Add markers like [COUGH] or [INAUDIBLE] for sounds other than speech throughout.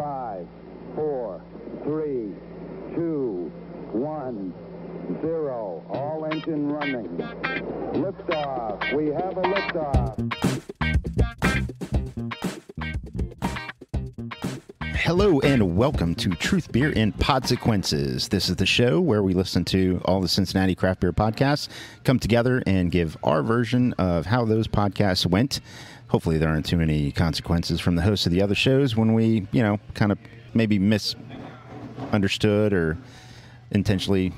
Five, four, three, two, one, zero. All engine running. Liftoff. We have a liftoff. Hello and welcome to Truth Beer and Podsequences. This is the show where we listen to all the Cincinnati craft beer podcasts, come together and give our version of how those podcasts went. Hopefully, there aren't too many consequences from the hosts of the other shows when we, you know, kind of maybe misunderstood or intentionally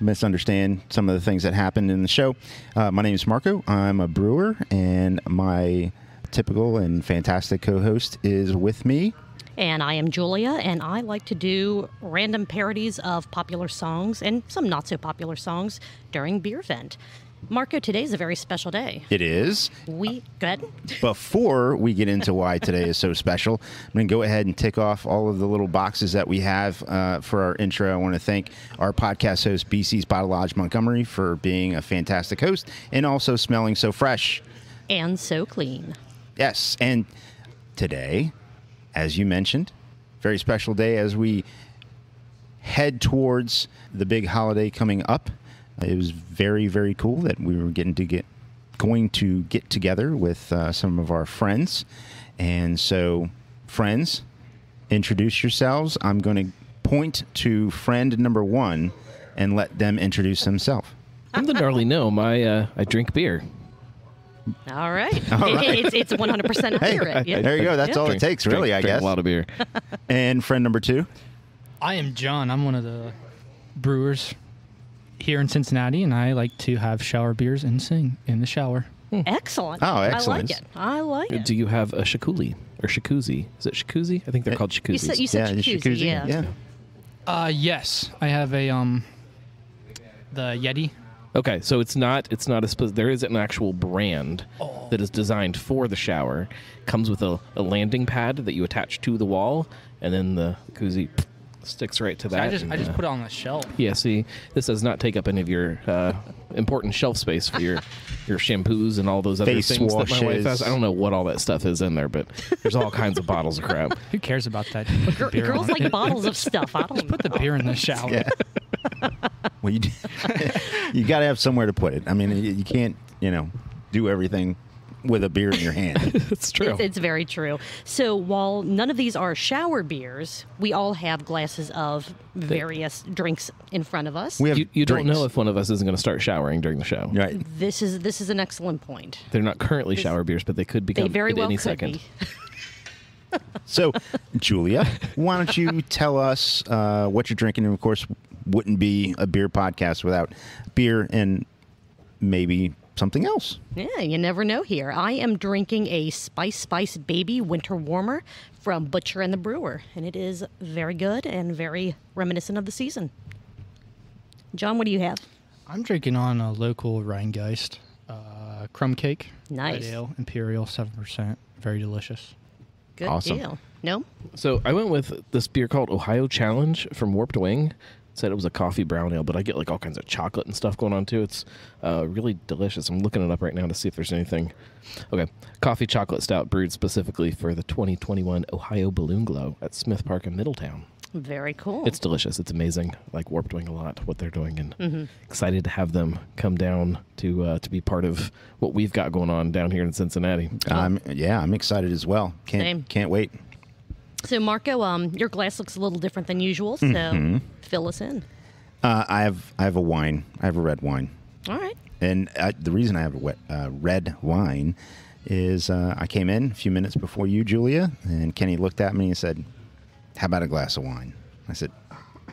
misunderstand some of the things that happened in the show. Uh, my name is Marco. I'm a brewer, and my typical and fantastic co host is with me. And I am Julia, and I like to do random parodies of popular songs and some not so popular songs during Beer Vent. Marco, is a very special day. It is. We good. [LAUGHS] Before we get into why today is so special, I'm going to go ahead and tick off all of the little boxes that we have uh, for our intro. I want to thank our podcast host, BC's Bottle Lodge Montgomery, for being a fantastic host and also smelling so fresh. And so clean. Yes. And today, as you mentioned, very special day as we head towards the big holiday coming up. It was very, very cool that we were getting to get going to get together with uh, some of our friends. And so, friends, introduce yourselves. I'm going to point to friend number one and let them introduce themselves. I'm the gnarly gnome. I uh, I drink beer. All right. [LAUGHS] It- it's, it's 100% Hey. Yeah. there you go. That's Yeah. all Drink- it takes, drink- really, I drink guess. A lot of beer. [LAUGHS] And friend number two. I am John. I'm one of the brewers here in Cincinnati, and I like to have shower beers and sing in the shower. Excellent. Oh, excellent. I like it. I like it. Do you have a shakuli or shakuzi? Is it shakuzi? I think they're called you said, you said yeah, jacuzzi, jacuzzi. yeah. yeah. Uh, yes, I have a um, the Yeti. Okay, so it's not it's not a spe- there is an actual brand Oh. that is designed for the shower. Comes with a, a landing pad that you attach to the wall, and then the koozie sticks right to that. I just and, I just uh, put it on the shelf. Yeah, see, this does not take up any of your uh, important shelf space for your [LAUGHS] your shampoos and all those other Face things that my wife has. I don't know what all that stuff is in there, but there's all kinds of bottles of crap. [LAUGHS] Who cares about that? [LAUGHS] Put the Gir- beer girls like it. bottles of stuff. I don't Put the beer in the shower. Yeah. [LAUGHS] well, you [LAUGHS] you got to have somewhere to put it. I mean, you, you can't, you know, do everything with a beer in your hand. [LAUGHS] It's true. It's, it's very true. So while none of these are shower beers, we all have glasses of various drinks in front of us. We have you you don't know if one of us isn't going to start showering during the show. right. this is this is an excellent point. They're not currently shower beers, but they could become They very at well any could second. be. So, Julia, why don't you tell us uh, what you're drinking? And of course, wouldn't be a beer podcast without beer and maybe something else. Yeah, you never know here. I am drinking a Spice Spice Baby Winter Warmer from Butcher and the Brewer, and it is very good and very reminiscent of the season. John, what do you have? I'm drinking on a local Rhinegeist uh, crumb cake. Nice. Ale, Imperial, seven percent. Very delicious. Good Awesome. deal. No? So I went with this beer called Ohio Challenge from Warped Wing. It said it was a coffee brown ale, but I get like all kinds of chocolate and stuff going on too. It's uh, really delicious. I'm looking it up right now to see if there's anything. Okay, coffee chocolate stout brewed specifically for the 2021 Ohio Balloon Glow at Smith Park in Middletown. Very cool. It's delicious. It's amazing. I Like Warped Wing a lot, what they're doing, and Mm-hmm. excited to have them come down to uh, to be part of what we've got going on down here in Cincinnati. I'm yeah, I'm excited as well. Can't Same. can't wait. So, Marco, um, your glass looks a little different than usual, so Mm-hmm. fill us in. Uh, I have I have a wine. I have a red wine. All right. And uh, the reason I have a wet, uh, red wine is uh, I came in a few minutes before you, Julia, and Kenny looked at me and said, "How about a glass of wine?" I said,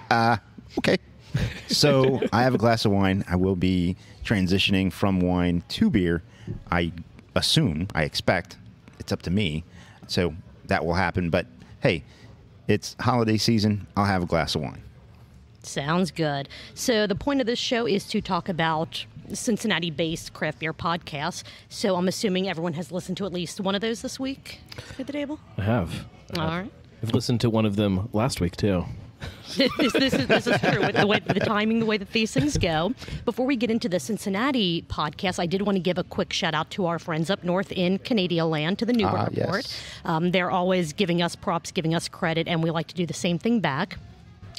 "Uh, okay." [LAUGHS] so I have a glass of wine. I will be transitioning from wine to beer. I assume, I expect, it's up to me. So that will happen. But hey, it's holiday season. I'll have a glass of wine. Sounds good. So, the point of this show is to talk about Cincinnati based craft beer podcasts. So, I'm assuming everyone has listened to at least one of those this week at the table. I have. All right. I've listened to one of them last week too. [LAUGHS] this, this, is, this is true with the way the timing, the way that these things go. Before we get into the Cincinnati podcast, I did want to give a quick shout out to our friends up north in Canada land to the Neubert Ah, yes. Um, they're always giving us props, giving us credit, and we like to do the same thing back.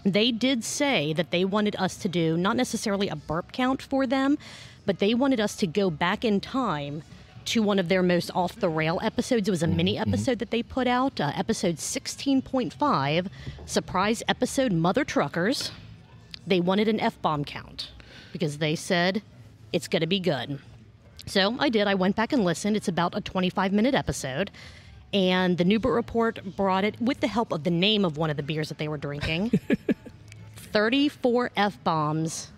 They did say that they wanted us to do not necessarily a burp count for them, but they wanted us to go back in time to one of their most off the rail episodes. It was a mini episode that they put out, uh, episode 16.5, surprise episode Mother Truckers. They wanted an F bomb count because they said it's going to be good. So I did. I went back and listened. It's about a 25 minute episode. And the Neubert Report brought it with the help of the name of one of the beers that they were drinking [LAUGHS] 34 F bombs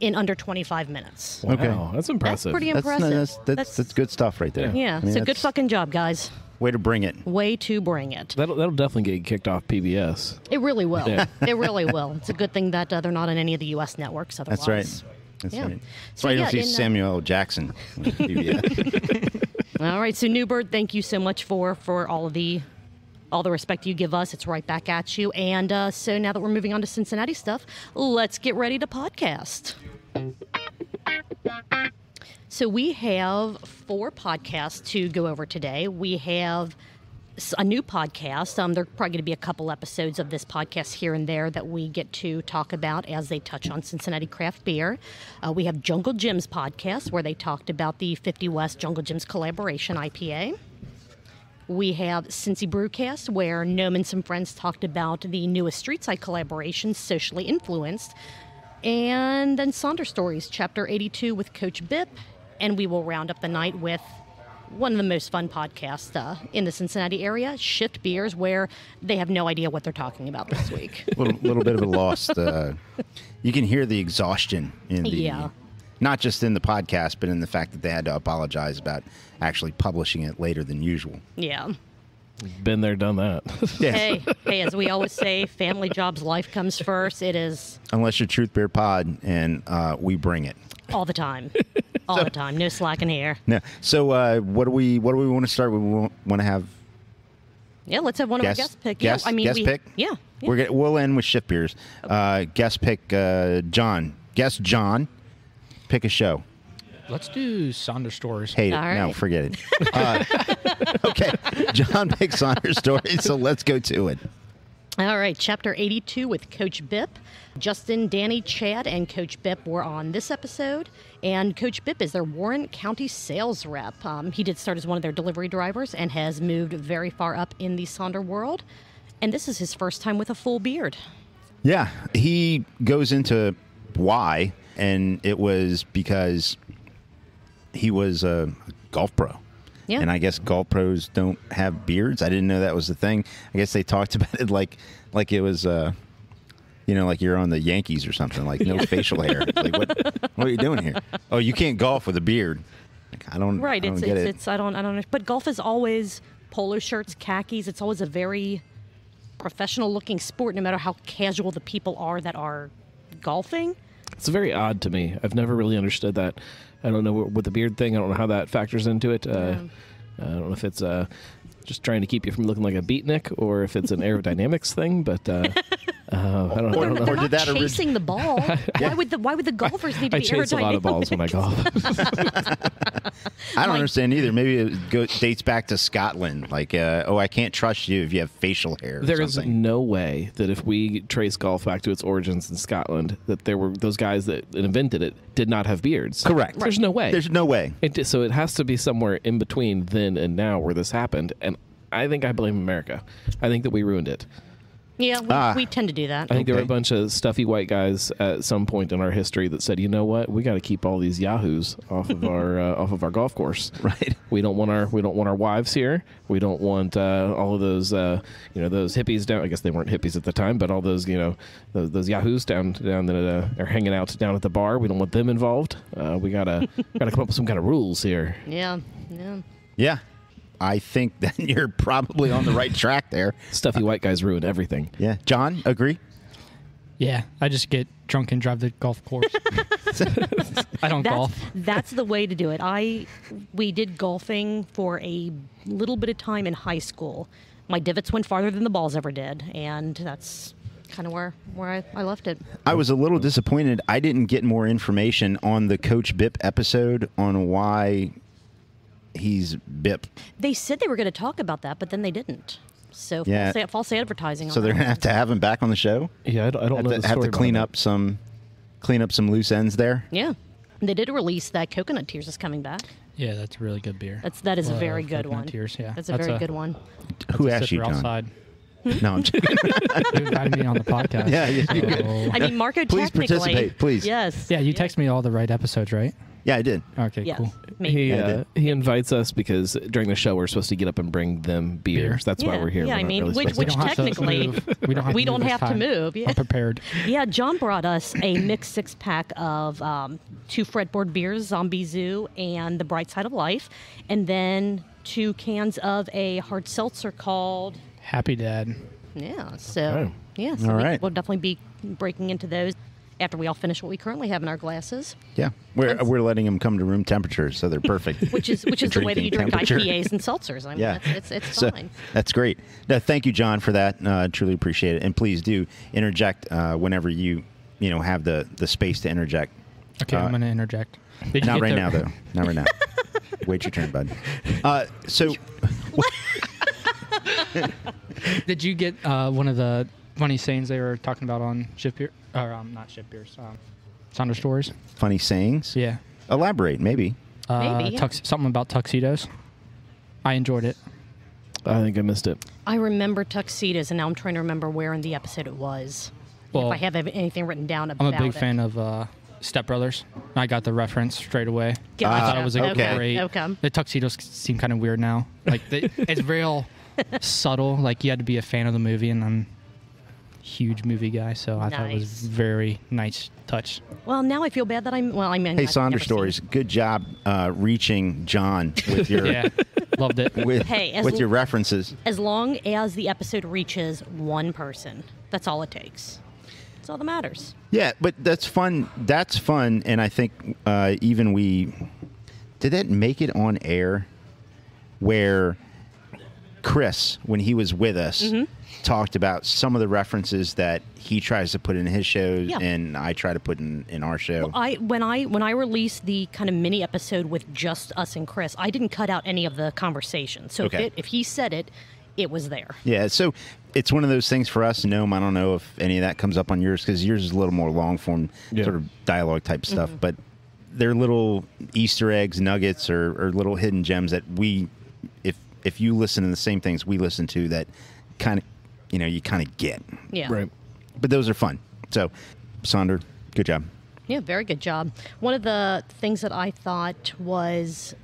in under 25 minutes. Okay. Wow, that's That's impressive. pretty That's, impressive. that's, that's, that's, good stuff right there. Yeah, I mean, so good fucking job, guys. Way to bring it. Way to bring it. That'll, that'll definitely get you kicked off PBS. It really will. Yeah. It really will. It's a good thing that uh, they're not on any of the U.S. networks. Otherwise, That's right. That's Yeah. right. That's So, why you yeah, don't see in, uh, Samuel L. Jackson. on PBS. [LAUGHS] All right, so Neubert, thank you so much for for all of the all the respect you give us. It's right back at you. And uh, so now that we're moving on to Cincinnati stuff, let's get ready to podcast. So we have four podcasts to go over today. We have a new podcast. Um, there are probably going to be a couple episodes of this podcast here and there that we get to talk about as they touch on Cincinnati craft beer. Uh, we have Jungle Jim's podcast where they talked about the 50 West Jungle Jim's collaboration IPA. We have Cincy Brewcast, where Gnome and some friends talked about the newest Streetside collaboration, Socially Influenced. And then Sonder Stories, Chapter 82 with Coach Bip. And we will round up the night with one of the most fun podcasts uh, in the Cincinnati area, Shift Beers, where they have no idea what they're talking about this week. A [LAUGHS] little, little bit of a lost. Uh, you can hear the exhaustion in the. Yeah. Not just in the podcast, but in the fact that they had to apologize about actually publishing it later than usual. yeah. Been there, done that. [LAUGHS] Yeah. Hey, hey, as we always say, family jobs, life comes first. It is Unless you're Truth Beer Pod and uh, we bring it. all the time. [LAUGHS] All the time. No slacking here. No. So uh, what do we what do we want to start with? We want to have Yeah, let's have one of Guest- our guest pick. guest- yeah, I mean, guest we, pick? Yeah. yeah. We're get, we'll end with shift beers. Uh, guest pick uh, John. Guest John. Pick a show. Let's do Sonder stories. Hate it. All No, right. forget it. [LAUGHS] Uh, [LAUGHS] okay. John picks Sonder Stories, so let's go to it. All right, chapter 82 with Coach Bip. Justin, Danny, Chad, and Coach Bip were on this episode. And Coach Bip is their Warren County sales rep. Um, he did start as one of their delivery drivers and has moved very far up in the Sonder world. And this is his first time with a full beard. Yeah, he goes into why, and it was because he was a golf pro. Yeah. And I guess golf pros don't have beards. I didn't know that was the thing. I guess they talked [LAUGHS] about it like like it was uh you know, like you're on the Yankees or something, like no [LAUGHS] facial hair. Like what what are you doing here? Oh, you can't golf with a beard. Like, I don't Right. I don't It's, it's, it. it's, I don't, I don't know. But golf is always polo shirts, khakis. It's always a very professional looking sport, no matter how casual the people are that are golfing. It's very odd to me. I've never really understood that. I don't know what, with the beard thing. I don't know how that factors into it. Uh, I don't know if it's uh, just trying to keep you from looking like a beatnik or if it's an [LAUGHS] aerodynamics thing. But uh, uh, I don't, I Or- don't know. They're or not did that orig- chasing the ball. [LAUGHS] Why would the Why would the golfers need to I be chase a lot of balls when I aerodynamic? golf. [LAUGHS] I don't Like- understand either. Maybe it go, dates back to Scotland. Like, uh, oh, I can't trust you if you have facial hair. Or There is no way that if we trace golf back to its origins in Scotland, that there were those guys that invented it did not have beards. Correct. There's no way. There's no way. It, so it has to be somewhere in between then and now where this happened. And I think I blame America. I think that we ruined it. Yeah, we, Ah. we tend to do that. I think there were a bunch of stuffy white guys at some point in our history that said, "You know what? We got to keep all these yahoos off of our [LAUGHS] uh, off of our golf course. Right. We don't want our we don't want our wives here. We don't want uh, all of those uh, you know those hippies down. I guess they weren't hippies at the time, but all those you know those, those yahoos down down that uh, are hanging out down at the bar. We don't want them involved. Uh, we gotta [LAUGHS] gotta come up with some kind of rules here. yeah, yeah. Yeah. I think [LAUGHS] that you're probably on the right track there. Stuffy white guys ruin everything. Yeah. John, agree? Yeah, I just get drunk and drive the golf course. [LAUGHS] [LAUGHS] I don't That's golf. that's the way to do it. I we did golfing for a little bit of time in high school. My divots went farther than the balls ever did, and that's kind of where where I, I left it. I was a little disappointed. I didn't get more information on the Coach Bip episode on why he's Bip. They said they were going to talk about that, but then they didn't. So Yeah. false, false advertising. So on they're gonna have to have him back on the show. Yeah, I don't, I don't Have know to, the have to clean behind up some clean up some loose ends there. Yeah, they did release that coconut tears is coming back. Yeah, that's a really good beer. That's that is a Love very uh, good Coconut one. Tears, yeah. that's a That's very a- good one. Who asked you, John? outside. Hmm? No, I'm [LAUGHS] joking. You invited me on the podcast. [LAUGHS] Yeah, yeah, so- I mean, Marco. Please participate, please. Yes. yeah, you text me all the right episodes, right? Yeah, I did. Okay, Yes. cool. Maybe. He Yeah, I uh, he invites us because during the show we're supposed to get up and bring them beers. That's why Yeah, we're here. yeah, We're I not mean, really which- supposed [LAUGHS] We which don't have to technically- move. we don't have we to don't move this have to time. move, yeah. I'm prepared. Yeah, John brought us a mixed six pack of um, two fretboard beers, Zombie Zoo and The Bright Side of Life, and then two cans of a hard seltzer called. Happy Dad. Yeah, so Oh. yeah, so All we, right. we'll definitely be breaking into those after we all finish what we currently have in our glasses, Yeah, we're we're letting them come to room temperature, so they're perfect. [LAUGHS] which is which is the way that you drink Drinking. IPAs and seltzers. I mean, Yeah, that's, it's it's So, fine. that's great. No, thank you, John, for that. Uh, truly appreciate it, and please do interject uh, whenever you you know have the the space to interject. Okay, Uh, I'm going to interject. Did Not right the- now, though. Not right now. [LAUGHS] Wait your turn, bud. Uh, so Did you [LAUGHS] get uh, one of the funny sayings they were talking about on Shift Beer? Or um, not Shift Beers. Um, Sonder Stories? funny sayings. Yeah. Elaborate, maybe. Uh, Maybe, tux- something about tuxedos. I enjoyed it. I think I missed it. I remember tuxedos, and now I'm trying to remember where in the episode it was. Well, if I have anything written down about it. I'm a big it. fan of uh, Step Brothers. I got the reference straight away. Gotcha. I thought it was a okay. great. Okay. The tuxedos seem kind of weird now. Like they, it's real [LAUGHS] subtle. Like you had to be a fan of the movie, and I'm a huge movie guy, so I thought it was Nice. very nice touch. Well, now I feel bad that I'm. Well, I mean, Hey, I've Sonder never seen Stories. Good job uh, reaching John with your [LAUGHS] Yeah, loved it. with Hey, as with l- your references. As long as the episode reaches one person, that's all it takes. That's all that matters. Yeah, but that's fun. That's fun, and I think uh, even we did that make it on air where Chris, when he was with us, Mm-hmm. Talked about some of the references that he tries to put in his shows, Yeah. and I try to put in in our show. I when I when I released the kind of mini episode with just us and Chris, I didn't cut out any of the conversation. So Okay. if, it, if he said it, it was there. Yeah, so it's one of those things for us. Gnome, I don't know if any of that comes up on yours because yours is a little more long form, Yeah. sort of dialogue type mm-hmm. stuff. But they're little Easter eggs, nuggets, or, or little hidden gems that we, if if you listen to the same things we listen to, that kind of, you know, you kind of get. Yeah. Right. But those are fun. So, Sonder, good job. Yeah, very good job. One of the things that I thought was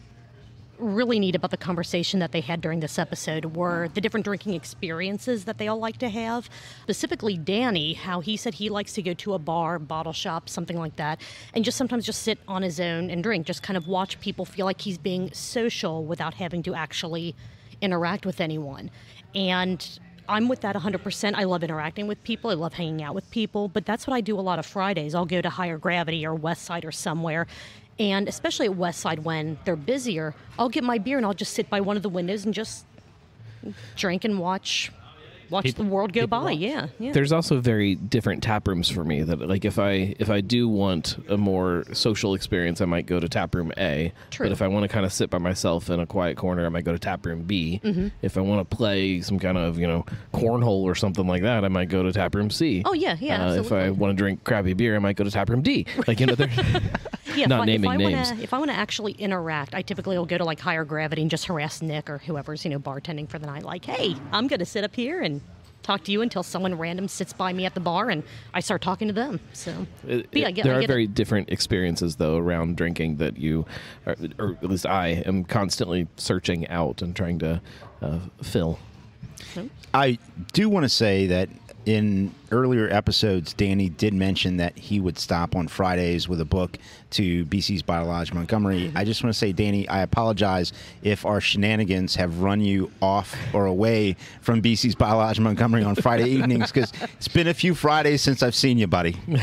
really neat about the conversation that they had during this episode were the different drinking experiences that they all like to have. Specifically, Danny, how he said he likes to go to a bar, bottle shop, something like that, and just sometimes just sit on his own and drink, just kind of watch people feel like he's being social without having to actually interact with anyone. And I'm with that 100%. I love interacting with people. I love hanging out with people. But that's what I do a lot of Fridays. I'll go to Higher Gravity or West Side or somewhere. And especially at West Side when they're busier, I'll get my beer and I'll just sit by one of the windows and just drink and watch watch People- the world go by. watch. Yeah, yeah. There's also very different tap rooms for me. That like if I if I do want a more social experience, I might go to tap room A. True. But if I want to kind of sit by myself in a quiet corner, I might go to tap room B. Mm-hmm. If I want to play some kind of you know cornhole or something like that, I might go to tap room C. Oh, yeah, yeah, Uh, if I want to drink crappy beer, I might go to tap room D. Like you know, there- [LAUGHS] [LAUGHS] yeah, not if I, naming if I names. Wanna, if I want to actually interact, I typically will go to like higher gravity and just harass Nick or whoever's you know bartending for the night. Like, hey, I'm gonna sit up here and talk to you until someone random sits by me at the bar and I start talking to them. So, It- but yeah, I uh, get, there I are very it. different experiences though around drinking that you, or, or at least I am constantly searching out and trying to uh, fill. Hmm. I do want to say that in earlier episodes, Danny did mention that he would stop on Fridays with a book to BC's Bottle Lodge Montgomery. Mm-hmm. I just want to say, Danny, I apologize if our shenanigans have run you off or away from BC's Bottle Lodge Montgomery on Friday [LAUGHS] evenings because it's been a few Fridays since I've seen you, buddy. [LAUGHS]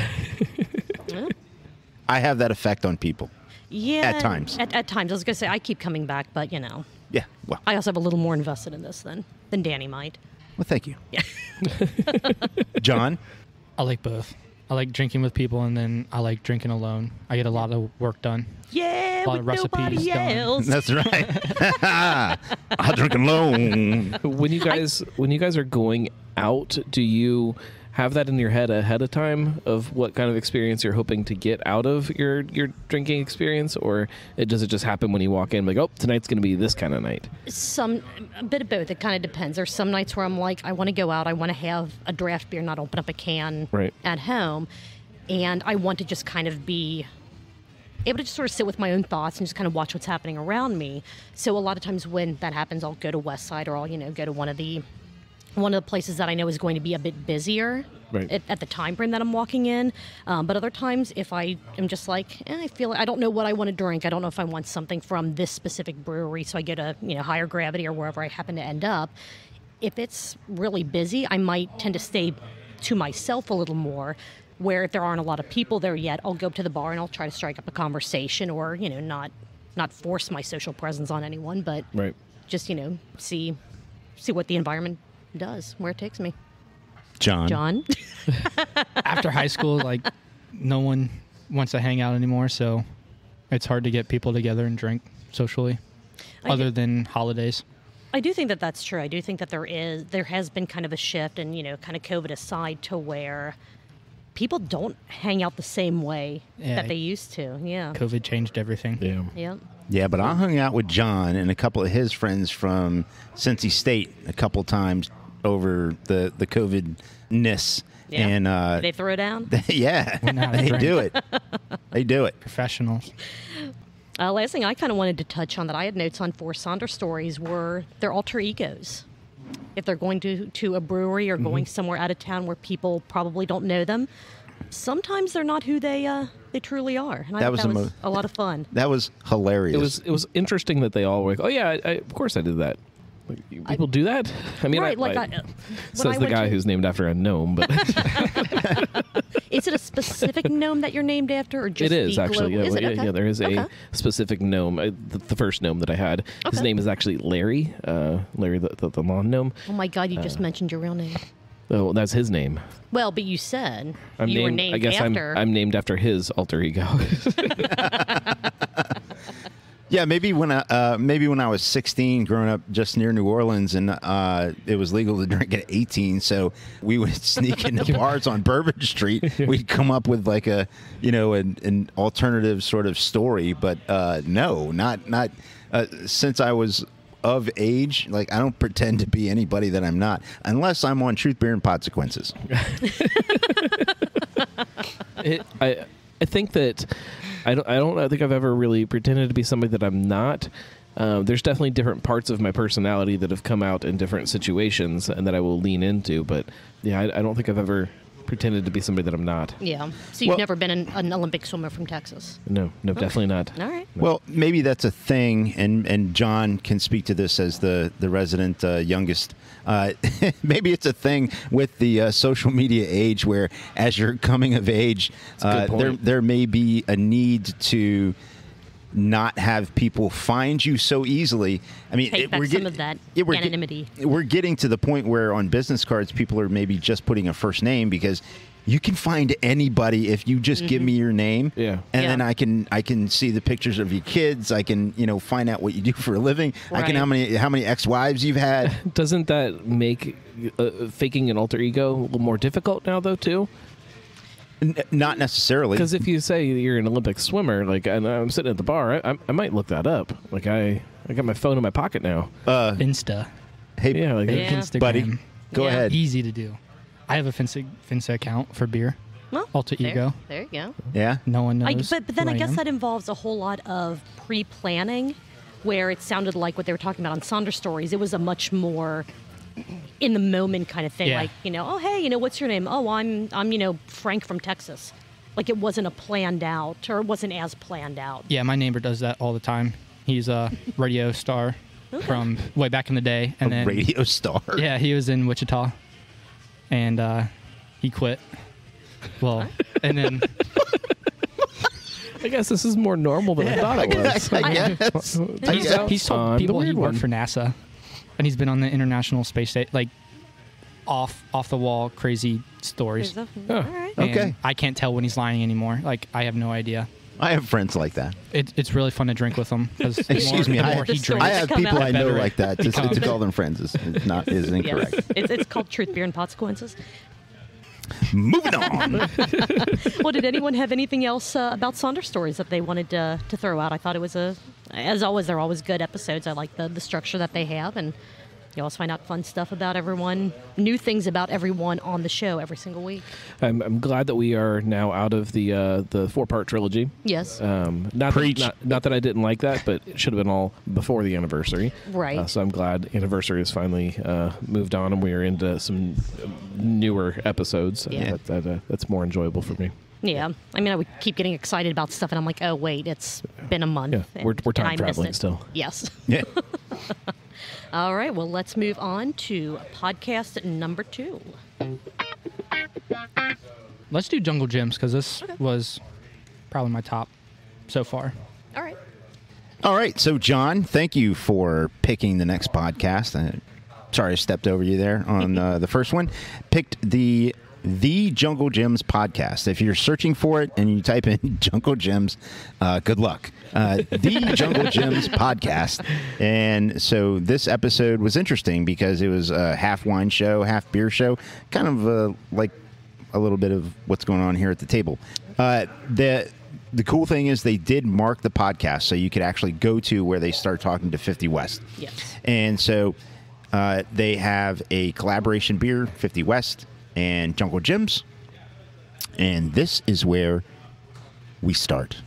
I have that effect on people. Yeah, At times. At, at times, I was gonna say I keep coming back, but you know, Yeah, well, I also have a little more invested in this than than Danny might. Well, thank you. Yeah. [LAUGHS] John, I like both. I like drinking with people, and then I like drinking alone. I get a lot of work done. Yeah, A lot with of recipes nobody done. else. that's right. [LAUGHS] I'll drink alone. when you guys when you guys are going out, do you have that in your head ahead of time of what kind of experience you're hoping to get out of your your drinking experience, or it, does it just happen when you walk in like, oh, tonight's going to be this kind of night? some a bit of both. It kind of depends. There's some nights where I'm like, I want to go out. I want to have a draft beer, not open up a can Right. at home, and I want to just kind of be able to just sort of sit with my own thoughts and just kind of watch what's happening around me. So a lot of times when that happens, I'll go to West Side or I'll you know go to one of the one of the places that I know is going to be a bit busier Right. at, at the time frame that I'm walking in. Um, but other times, if I am just like, eh, I feel I don't know what I want to drink. I don't know if I want something from this specific brewery, so I get a you know higher gravity or wherever I happen to end up. If it's really busy, I might tend to stay to myself a little more. Where if there aren't a lot of people there yet, I'll go up to the bar and I'll try to strike up a conversation, or you know, not not force my social presence on anyone, but Right. just you know, see see what the environment does, where it takes me. John. John. [LAUGHS] After high school, like no one wants to hang out anymore, so it's hard to get people together and drink socially, I other do- than holidays. I do think that that's true. I do think that there is there has been kind of a shift, and you know, kind of COVID aside, to where people don't hang out the same way Yeah. that they used to. Yeah. COVID changed everything. Yeah. Yeah. Yeah, but I hung out with John and a couple of his friends from Cincy State a couple times over the the COVID ness, Yeah. and uh, they throw down. [LAUGHS] yeah, We know how to they drink. do it. They do it. Professionals. Uh, last thing I kind of wanted to touch on that I had notes on for Sonder stories were their alter egos. If they're going to to a brewery or Mm-hmm. going somewhere out of town where people probably don't know them, sometimes they're not who they uh, they truly are. And That thought was that the was mo- a lot of fun. That was hilarious. It was it was interesting that they all were like, oh yeah, I, I, of course I did that. Like, people do that. I mean, right, I, like I, I, uh, says I the guy to- who's named after a gnome, but [LAUGHS] Is it a specific gnome that you're named after, or just it is the actually. Yeah, is well, it? yeah, Okay. yeah, there is a Okay. specific gnome. Uh, the, the first gnome that I had, his Okay. name is actually Larry. Uh, Larry, the, the, the lawn gnome. Oh my God! You Uh, just mentioned your real name. Oh, that's his name. Well, but you said I'm you named. were named I guess after. I'm I'm named after his alter ego. [LAUGHS] [LAUGHS] Yeah, maybe when I uh, maybe when I was 16, growing up just near New Orleans, and uh, it was legal to drink at 18, so we would [LAUGHS] sneak into [LAUGHS] bars on Bourbon Street. [LAUGHS] We'd come up with like a you know an, an alternative sort of story, but uh, no, not not uh, since I was of age. Like I don't pretend to be anybody that I'm not, unless I'm on Truth Beer and Consequences. it, I I think that I don't I don't I think I've ever really pretended to be somebody that I'm not. Um, there's definitely different parts of my personality that have come out in different situations and that I will lean into. But yeah, I, I don't think I've ever pretended to be somebody that I'm not. yeah. So you've Well- never been an, an Olympic swimmer from Texas. No, no, definitely not. All right. Well, maybe that's a thing, and and John can speak to this as the the resident uh, youngest. Uh, [LAUGHS] maybe it's a thing with the uh, social media age, where as you're coming of age, uh, there there may be a need to not have people find you so easily. I mean, Take it- back we're some of that yeah, we're get- anonymity. we're getting to the point where on business cards, people are maybe just putting a first name because. You can find anybody if you just give me your name, Yeah. and Mm-hmm. Yeah. then I can I can see the pictures of your kids. I can you know find out what you do for a living. I can how many how many ex wives you've had. [LAUGHS] Doesn't that make uh, faking an alter ego a little more difficult now, though, too? N- not necessarily. Because if you say you're an Olympic swimmer, like and I'm sitting at the bar, I, I, I might look that up. Like I, I got my phone in my pocket now. uh, Insta. hey, Yeah, like Yeah. Instagram. buddy, go Yeah. ahead. Easy to do. I have a Finsta, Finsta account for beer. Well, Alter there, ego. There you go. Yeah, No one I, knows. but, but then who I guess am. that involves a whole lot of pre-planning, where it sounded like what they were talking about on Sonder Stories. It was a much more in the moment kind of thing. Yeah. Like you know, oh hey, you know, what's your name? Oh, I'm I'm you know Frank from Texas. Like it wasn't a planned out, or it wasn't as planned out. Yeah, my neighbor does that all the time. He's a [LAUGHS] radio star from way back in the day, and a then radio star. yeah, he was in Wichita, and uh, he quit. Well, and then [LAUGHS] I guess this is more normal than I thought it was. I guess. [LAUGHS] I he's, guess. he's On told people he worked one. for NASA, and he's been on the International Space Station. Like off off the wall crazy stories. All Oh, right. And Okay. I can't tell when he's lying anymore. Like I have no idea. I have friends like that. It, it's really fun to drink with them. because Excuse me, the I, more he The I have people. I know like that. To, to call them friends is, is not is incorrect. Yes. It's, it's called Truth, Beer, and Consequences. Moving on. [LAUGHS] well, did anyone have anything else uh, about Sonder stories that they wanted to, to throw out? I thought it was a, as always, they're always good episodes. I like the, the structure that they have, and you always find out fun stuff about everyone, new things about everyone on the show every single week. I'm, I'm glad that we are now out of the uh, the four part trilogy. Yes. Um, not, Preach. That, not, not that I didn't like that, but it should have been all before the anniversary. Right. Uh, so I'm glad anniversary has finally uh, moved on and we are into some newer episodes. Uh, Yeah. that, that, uh, that's more enjoyable for me. yeah. I mean, I would keep getting excited about stuff, and I'm like, oh, wait, it's been a month. Yeah, we're- we're time and I missed traveling still. Yes. yeah. [LAUGHS] [LAUGHS] All right. Well, let's move on to podcast number two. let's do Jungle Jim's because this was probably my top so far. All right. All right. So, John, thank you for picking the next podcast. Uh, sorry, I stepped over you there on [LAUGHS] uh, the first one. Picked the the Jungle Jim's podcast. If you're searching for it and you type in [LAUGHS] Jungle Jim's, uh, good luck. Uh, the [LAUGHS] Jungle Jim's podcast. And so this episode was interesting because it was a half wine show, half beer show, kind of uh, like a little bit of what's going on here at the table. Uh, the the cool thing is they did mark the podcast, so you could actually go to where they start talking to 50 West. Yes. And so uh, they have a collaboration beer, 50 West and Jungle Jim's. And this is where we start.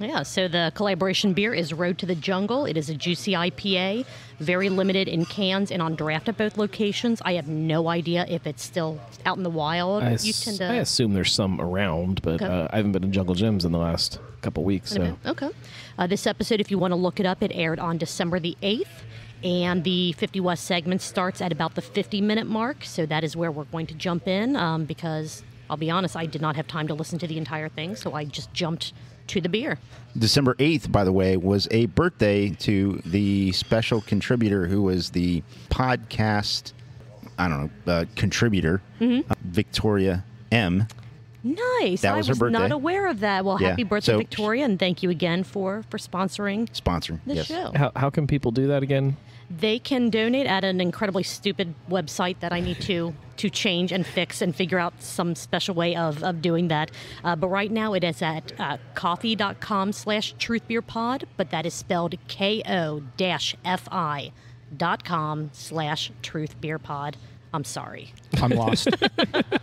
Yeah, so the collaboration beer is Road to the Jungle. It is a juicy IPA, very limited in cans and on draft at both locations. I have no idea if it's still out in the wild. I, you tend to. I assume there's some around, but Okay. uh, I haven't been in Jungle Jim's in the last couple weeks. So Okay. Uh, this episode, if you want to look it up, it aired on December the 8th. And the 50 West segment starts at about the 50 minute mark. So that is where we're going to jump in um, because I'll be honest, I did not have time to listen to the entire thing. So I just jumped to the beer. December 8th, by the way, was a birthday to the special contributor who was the podcast, I don't know, uh, contributor, Mm-hmm. uh, Victoria M. Nice. That I was her was not aware of that. Well, Yeah, happy birthday, so- Victoria, and thank you again for for sponsoring Sponsor. the yes. show. how, how can people do that again? They can donate at an incredibly stupid website that I need to to change and fix and figure out some special way of, of doing that. Uh, but right now it is at uh, ko-fi.com slash truthbeerpod, but that is spelled K-O dash F-I dot com slash truthbeerpod. I'm sorry. I'm lost. [LAUGHS]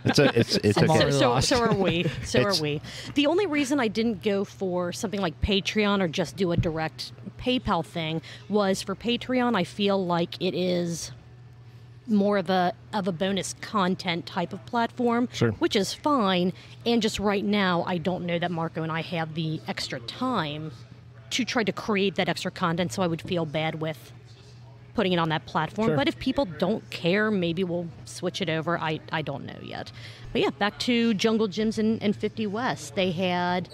It's, a, it's, it's I'm okay. So, so, so are we. So It's- are we. The only reason I didn't go for something like Patreon or just do a direct PayPal thing was for Patreon. I feel like it is more of a of a bonus content type of platform, Sure. which is fine. And just right now, I don't know that Marco and I have the extra time to try to create that extra content. So I would feel bad with putting it on that platform. Sure. But if people don't care, maybe we'll switch it over. I, I don't know yet. But yeah, back to Jungle Jim's and, and 50 West. They had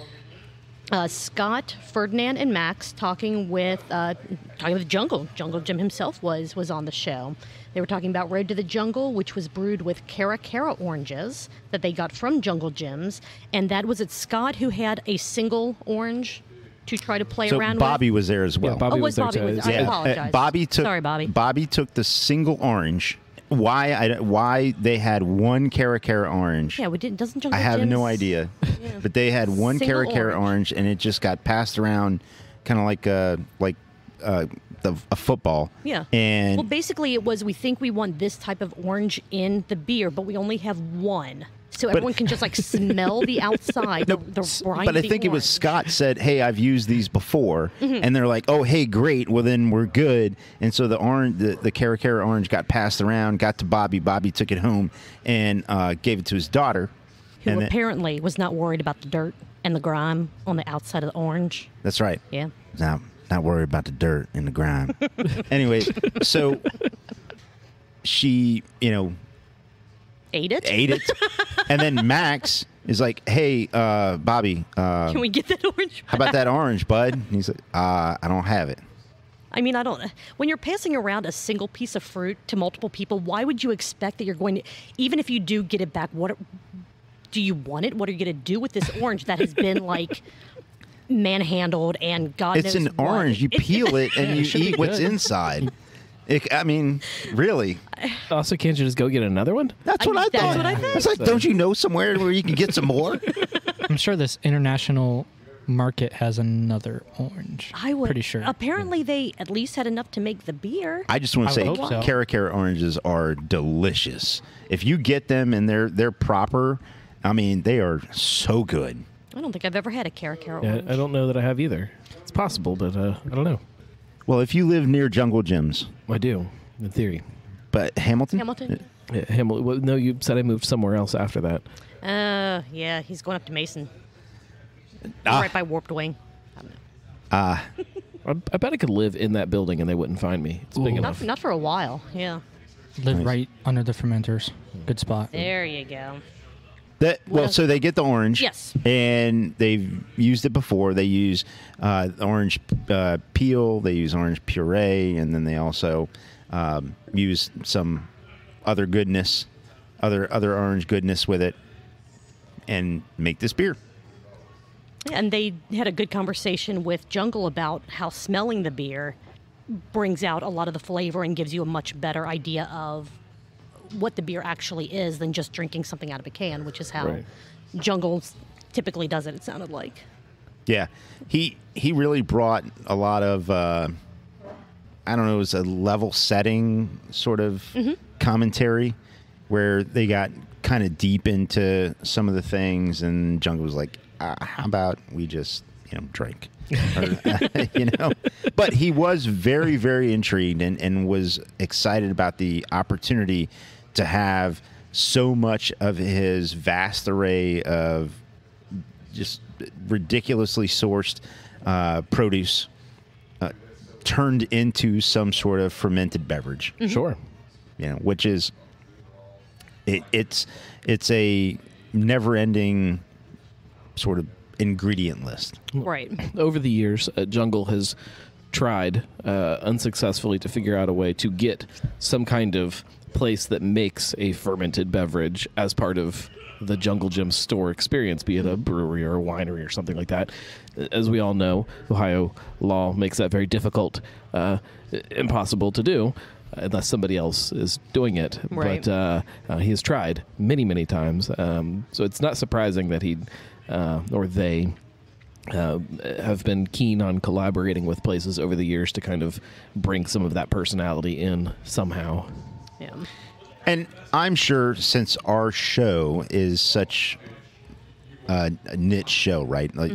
uh, Scott, Ferdinand, and Max talking with uh, talking with Jungle. Jungle Jim himself was was on the show. They were talking about Road to the Jungle, which was brewed with Cara Cara oranges that they got from Jungle Jim's, and that was it. Scott who had a single orange to try to play around So around Bobby with. was there as well. Yeah, Bobby Oh, was was there Bobby was- I Yeah. apologize. Uh, Bobby took. Sorry, Bobby. Bobby took the single orange. Why? I, why they had one Cara Cara orange? Yeah, we didn't. Doesn't Jungle I have Gyms- no idea. yeah. But they had one Single Cara Cara orange. orange, and it just got passed around, kind of like uh like uh the, a football. Yeah. And well, basically, it was we think we want this type of orange in the beer, but we only have one, so everyone can just like smell the [LAUGHS] outside. the, the brine but I the think it was. Scott said, "Hey, I've used these before," Mm-hmm. and they're like, "Oh, hey, great. Well, then we're good." And so the orange, the, the Cara Cara orange, got passed around, got to Bobby. Bobby took it home and uh, gave it to his daughter. who and then- apparently was not worried about the dirt and the grime on the outside of the orange. that's right. Yeah. Not not worried about the dirt and the grime. [LAUGHS] anyway, so [LAUGHS] she, you know, Ate it. ate it, and then [LAUGHS] Max is like, "Hey, uh, Bobby, uh, Can we get that orange? how about that orange, bud?" And he's like, uh, "I don't have it." I mean, I don't. When you're passing around a single piece of fruit to multiple people, why would you expect that you're going to, even if you do get it back, what do you want it? What are you going to do with this orange that has been like manhandled and God It's knows an what? orange. You peel it and [LAUGHS] you eat what's inside. It, I mean, really. Also, can't you just go get another one? That's I- what I that's thought. what I think. It's like, don't you know somewhere where you can get some more? [LAUGHS] I'm sure this international market has another orange. I would. Pretty sure. Apparently, they at least had enough to make the beer. I just want to say, would hope so. Cara Cara oranges are delicious. If you get them and they're they're proper, I mean, they are so good. I don't think I've ever had a Cara Cara Yeah, orange. I don't know that I have either. It's possible, but uh, I don't know. Well, if you live near Jungle Jim's, I do, in theory. but Hamilton, Hamilton. Yeah, Hamil- well, no, you said I moved somewhere else after that. Uh, yeah, he's going up to Mason, Ah. right by Warped Wing. [LAUGHS] I, I bet I could live in that building and they wouldn't find me. It's big Ooh. enough. Not, not for a while. Yeah. Live Nice. right under the fermenters. Good spot. There you go. That well, so they get the orange. Yes. And they've used it before. They use uh, orange uh, peel. They use orange puree, and then they also um, use some other goodness, other other orange goodness with it, and make this beer. And they had a good conversation with Jungle about how smelling the beer brings out a lot of the flavor and gives you a much better idea of what the beer actually is than just drinking something out of a can, which is how Right. Jungle typically does it. It sounded like. Yeah, he he really brought a lot of uh, I don't know, it was a level setting sort of commentary where they got kind of deep into some of the things, and Jungle was like, uh, "How about we just you know drink?" [LAUGHS] Or, [LAUGHS] you know, but he was very very intrigued and, and was excited about the opportunity to have so much of his vast array of just ridiculously sourced uh, produce uh, turned into some sort of fermented beverage. Sure. You know, which is it, it's it's a never-ending sort of ingredient list. Right. [LAUGHS] over the years, uh, Jungle has tried uh, unsuccessfully to figure out a way to get some kind of place that makes a fermented beverage as part of the Jungle Jim store experience, be it a brewery or a winery or something like that. As we all know, Ohio law makes that very difficult, uh, impossible to do. Unless somebody else is doing it, Right. but uh, uh, he has tried many, many times. Um, so it's not surprising that he uh, or they uh, have been keen on collaborating with places over the years to kind of bring some of that personality in somehow. Yeah. And I'm sure since our show is such a, a niche show, right? Like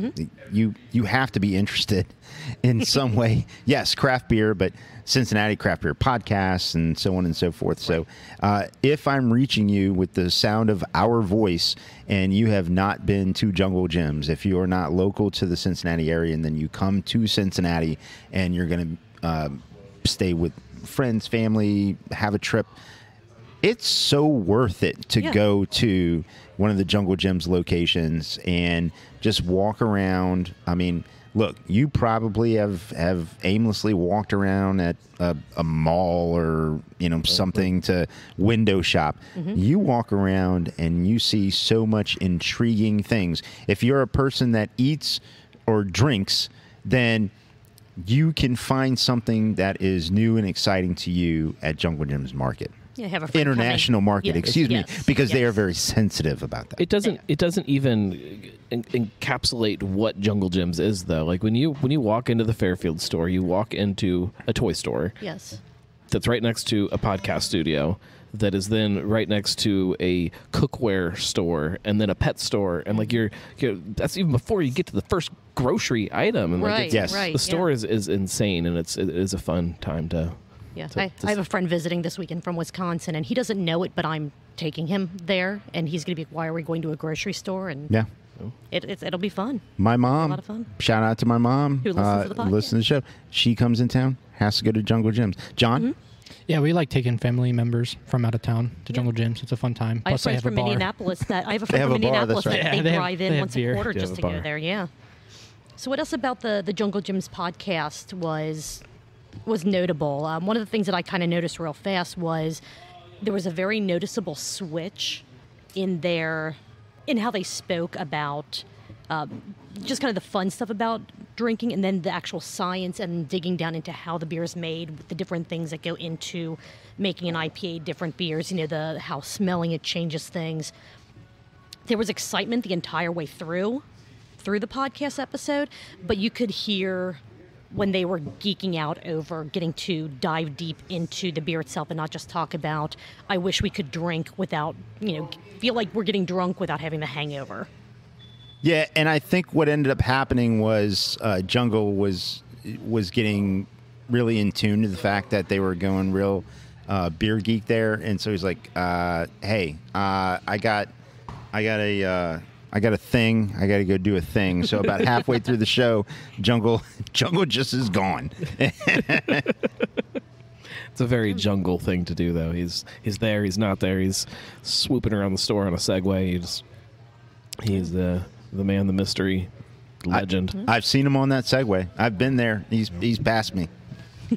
you you have to be interested [LAUGHS] in some way. [LAUGHS] Yes, craft beer, but Cincinnati craft beer podcasts and so on and so forth. So, uh, if I'm reaching you with the sound of our voice and you have not been to Jungle Jim's, if you are not local to the Cincinnati area, and then you come to Cincinnati and you're going to uh, stay with friends, family, have a trip it's so worth it to Yeah. go to one of the Jungle Jim's locations and just walk around. I mean, look, you probably have have aimlessly walked around at a, a mall or you know something to window shop. Mm-hmm. You walk around and you see so much intriguing things. If you're a person that eats or drinks, then you can find something that is new and exciting to you at Jungle Jim's Market Yeah, have a international coming. market. Yes, Excuse me, yes, because they are very sensitive about that. It doesn't. It doesn't even en- encapsulate what Jungle Jim's is, though. Like when you when you walk into the Fairfield store, you walk into a toy store Yes. that's right next to a podcast studio. That is then right next to a cookware store and then a pet store, and like you're, you're that's even before you get to the first grocery item. And like Right. it's, Yes. Right. the store yeah. is, is insane, and it's it is a fun time to. Yeah, to- I, to I have a friend visiting this weekend from Wisconsin, and he doesn't know it, but I'm taking him there, and he's going to be. Why are we going to a grocery store? And Yeah. it, it's it'll be fun. My mom. A lot of fun. Shout out to my mom. Who listens to the podcast. listens to the show. She comes in town, has to go to Jungle Jim's. John, Mm-hmm. Yeah, we like taking family members from out of town to Jungle Jim's. It's a fun time. I have Plus, they friends have a from bar. Indianapolis that I have a friend have from a bar, that's Indianapolis right. that Yeah, they, they have- drive they in have once beer. a quarter They just have to a go there. Yeah. So what else about the the Jungle Jim's podcast was was notable. Um, one of the things that I kind of noticed real fast was there was a very noticeable switch in their in how they spoke about um, just kind of the fun stuff about drinking, and then the actual science and digging down into how the beer is made, with the different things that go into making an IPA, different beers. You know, the how smelling it changes things. There was excitement the entire way through through the podcast episode, but you could hear when they were geeking out over getting to dive deep into the beer itself and not just talk about I wish we could drink without, you know, feel like we're getting drunk without having the hangover. Yeah, and I think what ended up happening was uh, Jungle was was getting really in tune to the fact that they were going real uh, beer geek there, and so he's like, uh, "Hey, uh, I got, I got a, uh, I got a thing. I got to go do a thing." So about [LAUGHS] halfway through the show, Jungle, [LAUGHS] Jungle just is gone. It's a very jungle thing to do, though. He's he's there, he's not there. He's swooping around the store on a Segway. He's he's the the man, the mystery, legend. I've seen him on that Segway. I've been there. He's he's passed me.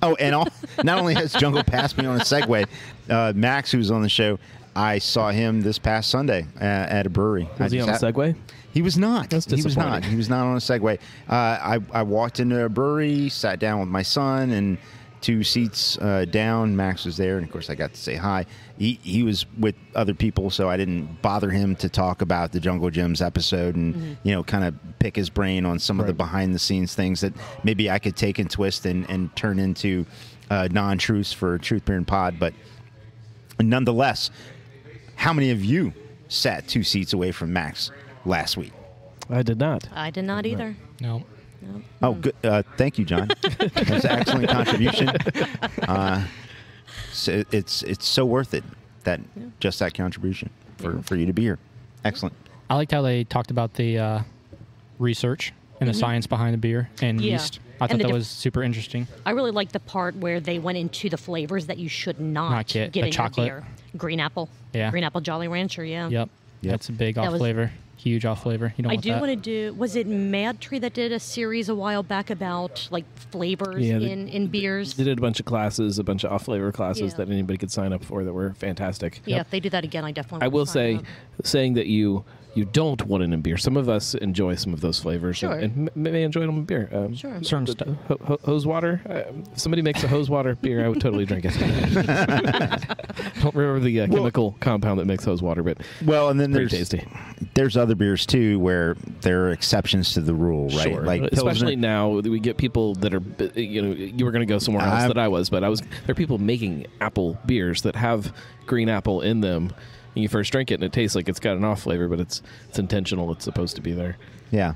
Oh, and all, [LAUGHS] not only has Jungle passed me on a Segway, uh, Max, who's on the show, I saw him this past Sunday uh, at a brewery. I Was he on a Segway? He was not. That's he was not. He was not on a Segway. Uh, I I walked into a brewery, sat down with my son, and two seats uh, down, Max was there, and of course I got to say hi. He he was with other people, so I didn't bother him to talk about the Jungle Jim's episode and you know kind of pick his brain on some of the behind the scenes things that maybe I could take and twist and and turn into uh, non truths for Truth Beer and Pod, but nonetheless, how many of you sat two seats away from Max last week? I did not. I did not either. No. Oh, good. Uh, thank you, John. [LAUGHS] That's an excellent contribution. Uh, so it's it's so worth it that just that contribution for, for you to be here. Excellent. I liked how they talked about the uh, research and the science behind the beer and. Yeah. yeast. I And thought that diff- was super interesting. I really liked the part where they went into the flavors that you should not, Not get- get the in chocolate. your beer. Green apple. Yeah. Green apple Jolly Rancher. Yeah. Yep. Yep. That's a big That off was- flavor. Huge off flavor. You don't I want do want to do. Was it MadTree that did a series a while back about like flavors Yeah, they- in in beers? They did a bunch of classes, a bunch of off flavor classes Yeah. that anybody could sign up for that were fantastic. Yeah, if they do that again, I definitely. I will will sign say, up. saying that you you don't want it in beer. Some of us enjoy some of those flavors Sure. and, and may enjoy them in beer. Um, Sure. Certain the- stuff. ho- ho- hose water. Uh, if somebody makes a hose water beer, I would totally drink it. [LAUGHS] don't remember the uh, chemical compound that makes hose water, but Well, and then there's tasty. there's other beers too where there are exceptions to the rule, right? Sure. Like especially Pilsner- now we get people that are you know you were going to go somewhere else I'm- that I was, but I was there are people making apple beers that have green apple in them. And you first drink it and it tastes like it's got an off flavor, but it's it's intentional. It's supposed to be there. Yeah.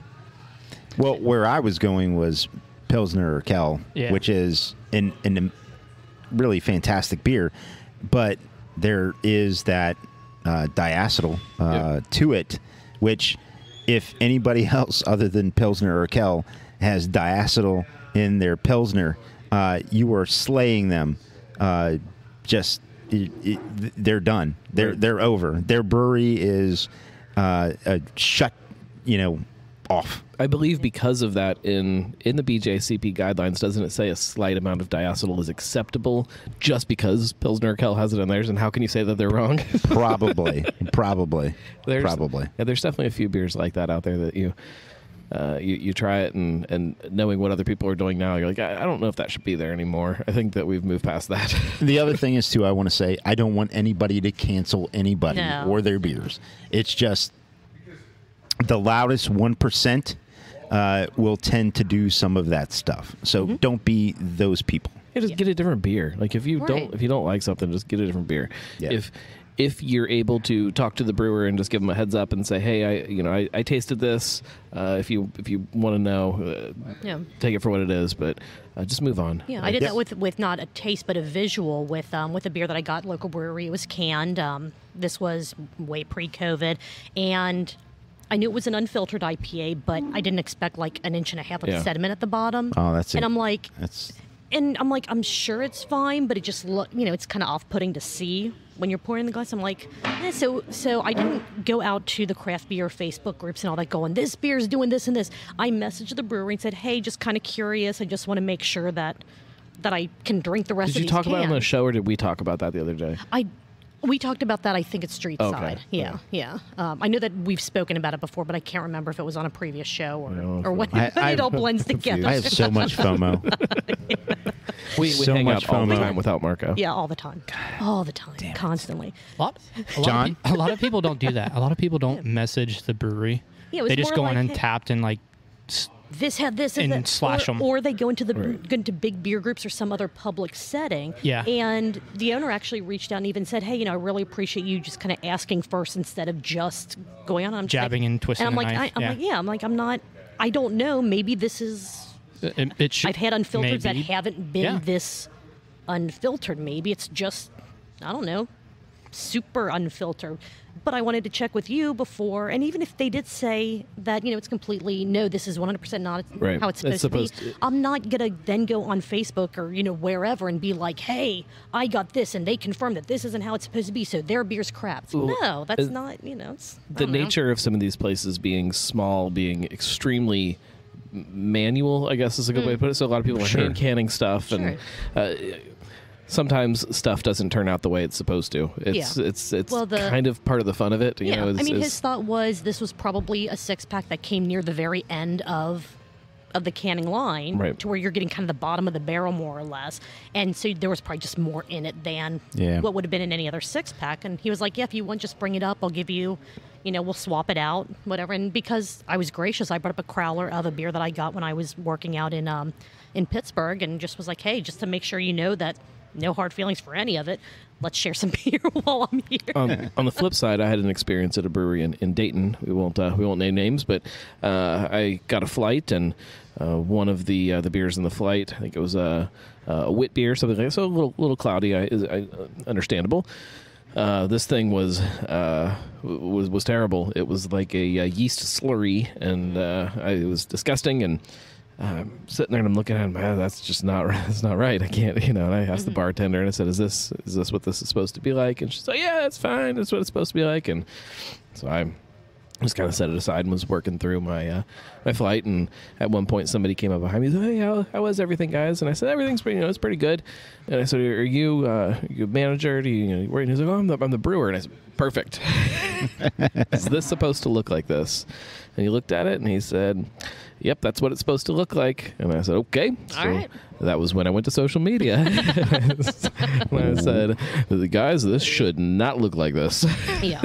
Well, where I was going was Pilsner Urquell, Yeah. which is an, an really fantastic beer, but there is that uh, diacetyl uh, to it, which if anybody [LAUGHS] else other than Pilsner Urquell has diacetyl in their Pilsner, uh, you are slaying them. Uh, just it, it, they're done. They're Right. they're over. Their brewery is uh, shut. You know, off. I believe because of that in in the BJCP guidelines, doesn't it say a slight amount of diacetyl is acceptable just because Pilsner Urquell has it in theirs? And how can you say that they're wrong? Probably, [LAUGHS] probably, There's, probably. Yeah, there's definitely a few beers like that out there that you. Uh, you, you try it and, and knowing what other people are doing now, you're like, I, I don't know if that should be there anymore. I think that we've moved past that. [LAUGHS] The other thing is too. I want to say I don't want anybody to cancel anybody No. or their beers. It's just the loudest one percent uh, will tend to do some of that stuff. So Mm-hmm. don't be those people. Yeah, just get a different beer. Like if you Right. don't if you don't like something, just get a different beer. Yeah. If if you're able to talk to the brewer and just give them a heads up and say, hey, I you know I, I tasted this. Uh, if you if you want to know, uh, Yeah. take it for what it is. But uh, just move on. Yeah, I did Yes. that with with not a taste but a visual with um, with a beer that I got local brewery. It was canned. Um, this was way pre-COVID, and I knew it was an unfiltered IPA, but I didn't expect like an inch and a half of Yeah. sediment at the bottom. Oh, that's it. And I'm like, That's and I'm like, I'm sure it's fine, but it just look, you know, it's kind of off-putting to see when you're pouring the glass. I'm like, eh, so so I didn't go out to the craft beer Facebook groups and all that, going, this beer's doing this and this. I messaged the brewery and said, hey, just kind of curious. I just want to make sure that that I can drink the rest of it Did you talk about it on the show, or did we talk about that the other day? I we talked about that. I think it's Street Okay, Side. Yeah, yeah. Um, I know that we've spoken about it before, but I can't remember if it was on a previous show or, know, or when, [LAUGHS] I- when it I- all blends [LAUGHS] together. I have so much [LAUGHS] FOMO. We, we So hang much out all the time without Marco. yeah, all the time, all the time, constantly. A lot, a lot John? Of, a lot of people don't do that. A lot of people don't message the brewery. Yeah, it was they just more go like, in and hey- tapped and like. This had this And that, slash or, 'em. or they go into the go into big beer groups or some other public setting. Yeah. And the owner actually reached out and even said, "Hey, you know, I really appreciate you just kind of asking first instead of just going on." I'm Jabbing like, and twisting And I'm like, I, I'm yeah. like, yeah, I'm like, I'm not. I don't know. Maybe this is uh, It, it should, I've had unfiltered that haven't been Yeah. this unfiltered. Maybe it's just, I don't know, super unfiltered. But I wanted to check with you before, and even if they did say that, you know, it's completely no, this is 100% not Right. how it's It's supposed, supposed to be. to- I'm not gonna then go on Facebook or you know wherever and be like, hey, I got this, and they confirmed that this isn't how it's supposed to be, so their beer's crap. Well, no, that's uh, not. You know, it's the don't know. nature of some of these places being small, being extremely manual, I guess is a good way to put it. So a lot of people are Sure. hand canning stuff, and uh, sometimes stuff doesn't turn out the way it's supposed to. It's Yeah. it's it's Well, the- kind of part of the fun of it. You Yeah, know, is, I mean, is- his thought was this was probably a six pack that came near the very end of of the canning line, Right. to where you're getting kind of the bottom of the barrel more or less, and so there was probably just more in it than Yeah. what would have been in any other six pack. And he was like, "Yeah, if you want, just bring it up. I'll give you." You know, we'll swap it out, whatever. And because I was gracious, I brought up a crowler of a beer that I got when I was working out in um, in Pittsburgh, and just was like, "Hey, just to make sure you know that no hard feelings for any of it. Let's share some [LAUGHS] beer while I'm here." on, on the flip side, I had an experience at a brewery in, in Dayton. We won't uh, we won't name names, but uh, I got a flight, and uh, one of the uh, the beers in the flight, I think it was a, a wit beer, something like that. So a little little cloudy, I, I, uh, understandable. Uh, this thing was uh, was was terrible. It was like a, uh yeast slurry, and uh, I, it was disgusting. And I'm sitting there and I'm looking at him. Man, that's just not right. [LAUGHS] That's not right. I can't, you know. And I asked the bartender and I said, "Is this is this what this is supposed to be like?" And she's like, "Yeah, that's fine. That's what it's supposed to be like." And so I just kind of set it aside and was working through my uh, my flight. And at one point, somebody came up behind me. and said, Hey, how, how was everything, guys? And I said, "Everything's pretty, you know, it's pretty good." And I said, "Are you uh, you a manager? Do you, you know, work?" And he's like, "Oh, I'm the, I'm the brewer." And I said, "Perfect. [LAUGHS] is this supposed to look like this?" And he looked at it and he said, "Yep, that's what it's supposed to look like." And I said, "Okay." All right. That was when I went to social media. [LAUGHS] [LAUGHS] when I said, "Guys, this should not look like this." yeah.